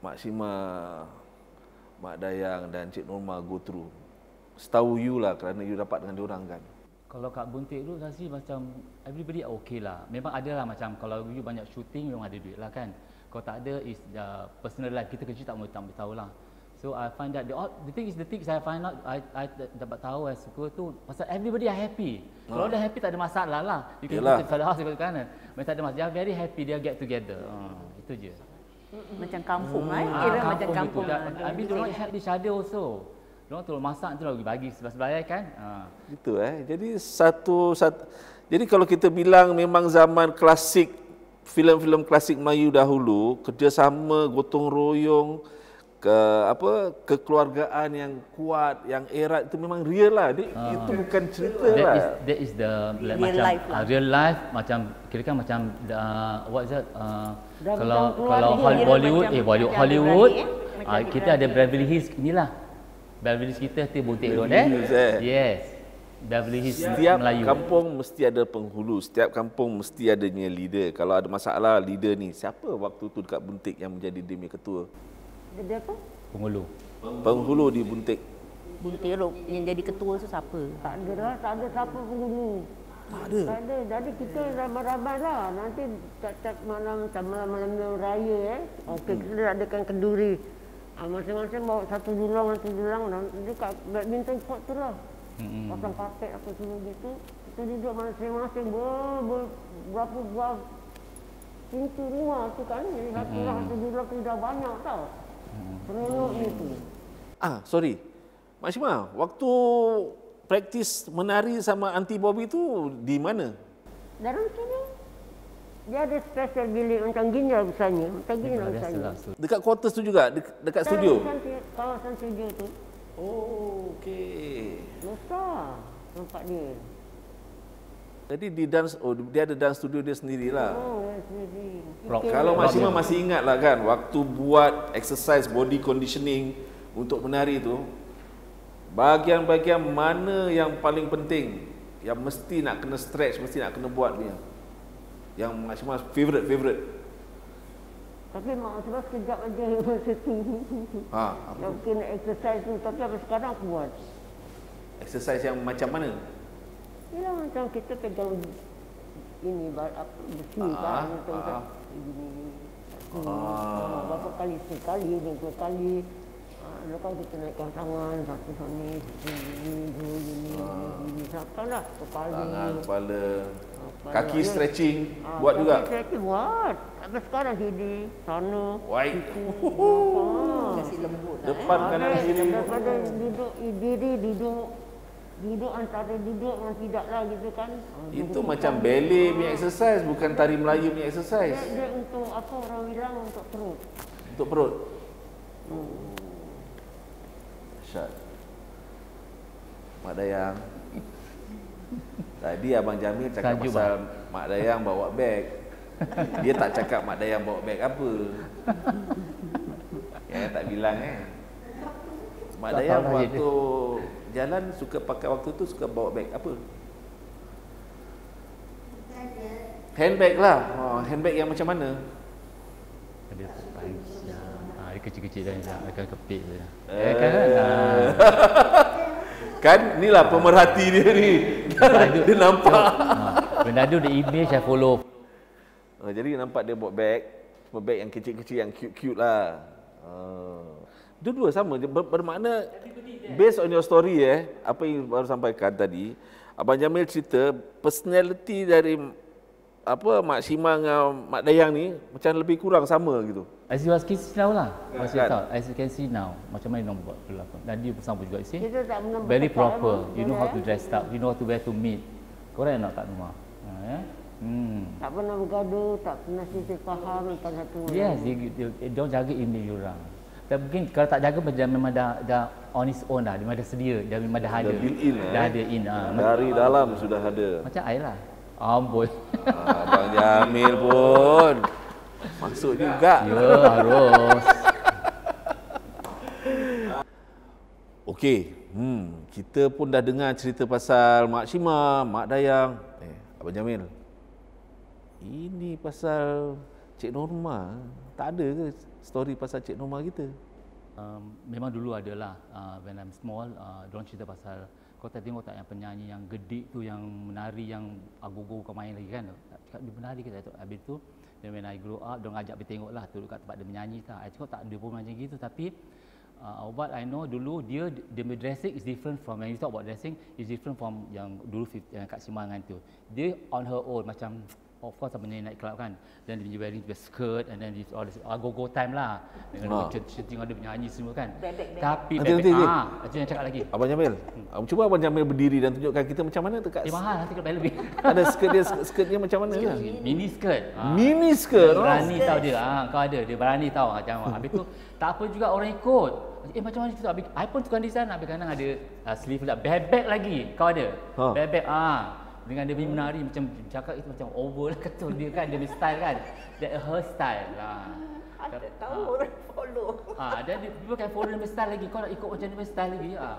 Mak Shima, Mak Dayang dan Cik Norma go through. Setahu you lah kerana you dapat dengan diorang kan.
Kalau kat Buntik tu rasa macam everybody okay lah. Memang ada lah macam kalau you banyak shooting memang ada duit lah kan. Kalau tak ada is uh, personal life kita kecil tak mau tahu lah. So I find that the, all- the thing is the thing saya find out I, I dapat tahu saya suka tu pasal everybody are happy. Kalau dah happy tak ada masalah lah. You can
Yalah.
put it further house ke kanan. Mereka tak ada masalah. They are very happy dia get together. Uh, itu je.
Macam kampung kan.
Ah,
Kira macam kampung.
itu.
lah.
Dan- Habis dia orang help each other also. Orang tolong masak tu lagi bagi sebelah-sebelah kan. Uh.
Itu eh. Jadi satu, satu jadi kalau kita bilang memang zaman klasik filem-filem klasik Melayu dahulu kerjasama gotong royong ke apa kekeluargaan yang kuat yang erat itu memang real lah dia, itu bukan cerita
That
lah
is that is the like,
Real
macam
life lah.
uh, real life macam kira kan macam uh, what is that uh, kalau kalau
dia
Hol-
kira
Bollywood
macam-
eh Bollywood Hollywood
eh? Macam
uh, kita ada. Beverly Hills inilah Beverly Hills kita tu Buntik Road eh
eh.
yes Beverly Hills
Setiap
Melayu
kampung mesti ada penghulu, setiap kampung mesti adanya leader. Kalau ada masalah leader ni, siapa waktu tu dekat Buntik yang menjadi dia punya ketua?
Dia apa?
penghulu
Penghulu di Buntik.
Buntik Road yang jadi ketua tu siapa?
Tak ada lah, tak ada siapa pun dulu. Tak ada? Tak ada. Jadi kita ramai-ramai lah. Nanti tiap-tiap malam, macam malam-malam raya eh. Okey, kita adakan kenduri. Ah, masing-masing bawa satu dulang, satu dulang. Nanti kat badminton court tu lah.
Mm-mm.
Pasang kapet apa semua gitu. Kita duduk masing-masing ber, ber, berapa buah pintu rumah tu kan. Jadi satu lah, satu dulang tu dah banyak tau. Seronoknya tu.
Ah, sorry. Mak Syima, waktu praktis menari sama Aunty Bobby tu di mana?
Dalam sini dia ada special bilik macam gini lah besarnya. Macam gini lah besarnya.
Dekat quarters tu juga, dek- dekat studio.
Kawasan, kawasan studio tu
Oh, okey.
besar tempat dia.
Jadi di dance oh dia ada dance studio dia sendirilah.
Oh, sendiri. Fikir
Kalau Mak Syima masih ingat lah kan waktu buat exercise body conditioning untuk menari tu bahagian-bahagian mana yang paling penting yang mesti nak kena stretch, mesti nak kena buat dia. Yang Mak Syima favorite favorite.
Tapi mak sebab sekejap aja *laughs* masa tu.
Ha,
Yang kena exercise tu tapi apa sekarang aku buat.
exercise yang macam mana?
Yalah macam kita pegang ini bar- apa besi
Ah,
kan macam
ah.
macam gini.
Ah.
Ah. Berapa kali sekali, dua kali. Ah, Lepas kita naikkan tangan satu sini, sini, dua gini, gini, sampai lah kepala.
Tangan, kepala,
Kepala.
kaki
Ya.
stretching
Ah,
buat
kaki
juga.
Stretching buat. Sampai sekarang sini, sana.
Wai.
Ah. *laughs*
Kasih lembut lah.
Depan kanan kiri.
Daripada duduk diri, duduk duduk antara duduk dengan tidak lah gitu kan. Ah,
Itu
duduk
macam ballet punya exercise bukan tari Melayu punya exercise.
Dia, dia untuk apa orang bilang untuk perut.
Untuk perut. Syat. Mak Dayang. *laughs* Tadi Abang Jamil cakap
Tajuk,
pasal Mak Dayang bawa beg. Dia tak cakap Mak Dayang bawa beg apa. *laughs* Ya, tak bilang eh. Mak
Tak
Dayang
lah
waktu jalan suka pakai waktu tu suka bawa beg apa? Handbag lah. Oh, handbag yang macam mana?
ada panjang ah, dia kecil-kecil dan akan kepit je
Eh.
eh kan ah. *laughs*
Kan inilah pemerhati dia ni. dia nampak. *laughs*
Ah, benda tu the image I follow
Oh, jadi nampak dia bawa beg, cuma beg yang kecil-kecil yang cute-cute lah. Oh. Dua-dua sama Ber- bermakna based on your story eh, apa yang baru sampaikan tadi, Abang Jamil cerita personality dari apa Mak Shima dengan Mak Dayang ni macam lebih kurang sama gitu.
As you can see now lah As you,
Kan?
tahu, as you can see now Macam mana dia orang buat Dan dia pun sama juga you see Very proper You know how to
eh.
dress up You know how to wear to meet Korang nak kat rumah ha, ya? Hmm.
Tak pernah bergaduh, tak pernah sisi faham antara satu
Yes, dia, dia, dia, dia jaga image orang. Tapi mungkin kalau tak jaga macam memang dah, dah on his own dah, dia memang dah sedia, dia memang dah ada.
built in, eh?
Dah ada in. Ha.
Dari dalam sudah ada.
Macam I lah. Amboi.
Ah, Abang Jamil pun masuk juga.
ya, harus.
Okey, hmm, kita pun dah dengar cerita pasal Mak Shima, Mak Dayang. Eh, Abang Jamil. Ini pasal Cik Norma. Tak ada ke story pasal Cik Norma kita?
Um, memang dulu adalah uh, when I'm small, uh, diorang cerita pasal kau tak tengok tak yang penyanyi yang gede tu yang menari yang agogo kau main lagi kan? Cakap dia menari ke tak? Habis tu, then when I grow up, diorang ajak pergi tengok lah tu dekat tempat dia menyanyi tak. I cakap tak, dia pun macam gitu tapi uh, what I know dulu dia the dressing is different from when you talk about dressing is different from yang dulu yang Kak Sima dengan tu. Dia on her own macam of course sama night club kan. Then dia wearing the skirt and then this all this uh, go go time lah. Dengan ha. shooting ada penyanyi semua kan.
Bebek, bebek.
Tapi
Nanti,
bebek
nanti,
ah, itu yang cakap lagi.
Abang Jamil, hmm. cuba Abang Jamil berdiri dan tunjukkan kita macam mana tu kat
Dia mahal nanti kalau lebih. *laughs*
Ada skirt dia, skirt, skirt dia macam mana? Lah?
Mini skirt. Ah.
Mini skirt.
Dia
Oh.
berani tahu dia. Ah, kau ada. Dia berani tahu macam *laughs* habis tu tak apa juga orang ikut. Eh macam mana cerita? Habis I pun tukar design habis kadang ada uh, sleeve pula. Bebek lagi. Kau ada?
Ha.
Bebek ah. Dengan dia punya menari macam cakap itu macam over lah *laughs* kata dia kan dia punya style kan. That her style lah.
Ada tahu orang follow.
Ah, dan dia, dia kan follow dia style lagi. Kau nak ikut macam dia style lagi. Ah.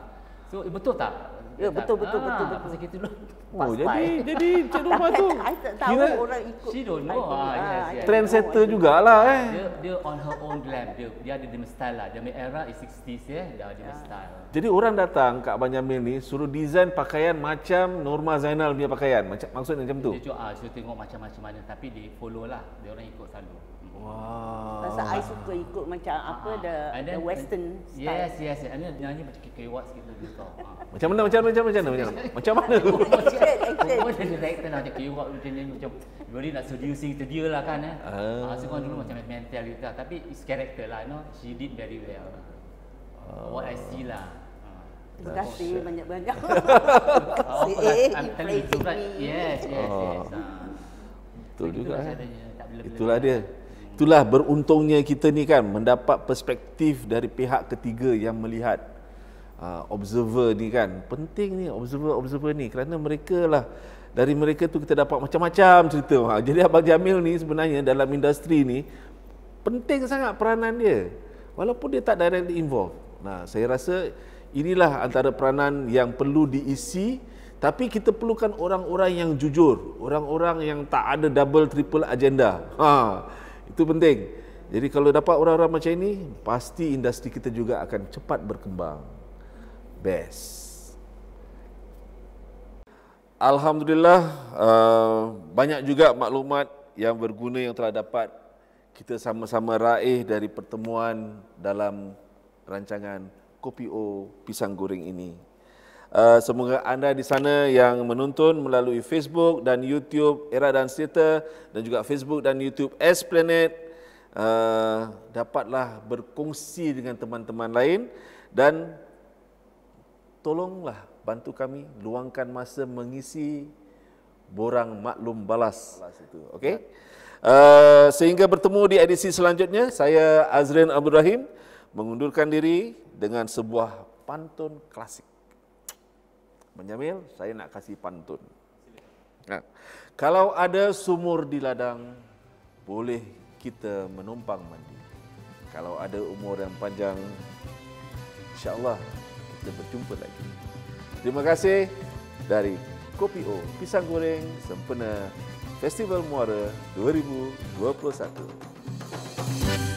So eh, betul tak?
Ya, betul, betul,
ah,
betul, betul.
Pasal kita dulu.
Oh, jadi *laughs* jadi Cik Norma tu
I tak tahu
kira
orang ikut.
She don't know. Ah, yes,
Ah,
yes.
trendsetter jugalah eh.
Dia dia on her own glam. Dia dia ada dia style lah. Dia punya era is 60s ya. Dia ada dia punya style.
Jadi orang datang kat Abang Jamil ni suruh design pakaian macam Norma Zainal punya pakaian. Macam maksudnya macam tu.
Dia cakap ah, suruh tengok macam-macam mana tapi dia follow lah. Dia orang ikut selalu.
Wah.
Pasal I suka ikut macam apa the,
Ah,
the
then-
western style.
Yes, yes. yes. And then nyanyi macam kekewat sikit tahu. Ah. *laughs*
Macam mana macam mana macam mana macam mana? Macam mana? *laughs*
Action, action.
Semua dia director nak macam kewat macam ni macam really nak seducing to dia lah kan eh.
Ah.
Ah. so dulu macam mental gitu lah. Tapi it's character lah. No, she did very well. What I see lah. Ah.
Terima kasih banyak-banyak. *laughs*
Oh, I'm-
you
telling you. Yes, yes, yes. Ah.
Betul
So,
juga.
gitulah
eh.
caranya, tak bila-bila.
Itulah dia. Itulah beruntungnya kita ni kan mendapat perspektif dari pihak ketiga yang melihat uh, observer ni kan. Penting ni observer-observer ni kerana mereka lah dari mereka tu kita dapat macam-macam cerita. Ha, jadi Abang Jamil ni sebenarnya dalam industri ni penting sangat peranan dia. Walaupun dia tak directly involved. Nah, saya rasa inilah antara peranan yang perlu diisi tapi kita perlukan orang-orang yang jujur, orang-orang yang tak ada double triple agenda. Ha, itu penting. Jadi kalau dapat orang-orang macam ini, pasti industri kita juga akan cepat berkembang. Best. Alhamdulillah uh, banyak juga maklumat yang berguna yang telah dapat kita sama-sama raih dari pertemuan dalam rancangan Kopi O Pisang Goreng ini. Uh, semoga anda di sana yang menonton melalui Facebook dan YouTube Era dan Theater dan juga Facebook dan YouTube S Planet uh, dapatlah berkongsi dengan teman-teman lain dan tolonglah bantu kami luangkan masa mengisi borang maklum balas, balas itu okey? Uh, sehingga bertemu di edisi selanjutnya saya Azrin Abdul Rahim mengundurkan diri dengan sebuah pantun klasik Menyamil saya nak kasih pantun nah, kalau ada sumur di ladang boleh kita menumpang mandi kalau ada umur yang panjang insyaallah kita berjumpa lagi. Terima kasih dari Kopi O Pisang Goreng Sempena Festival Muara 2021.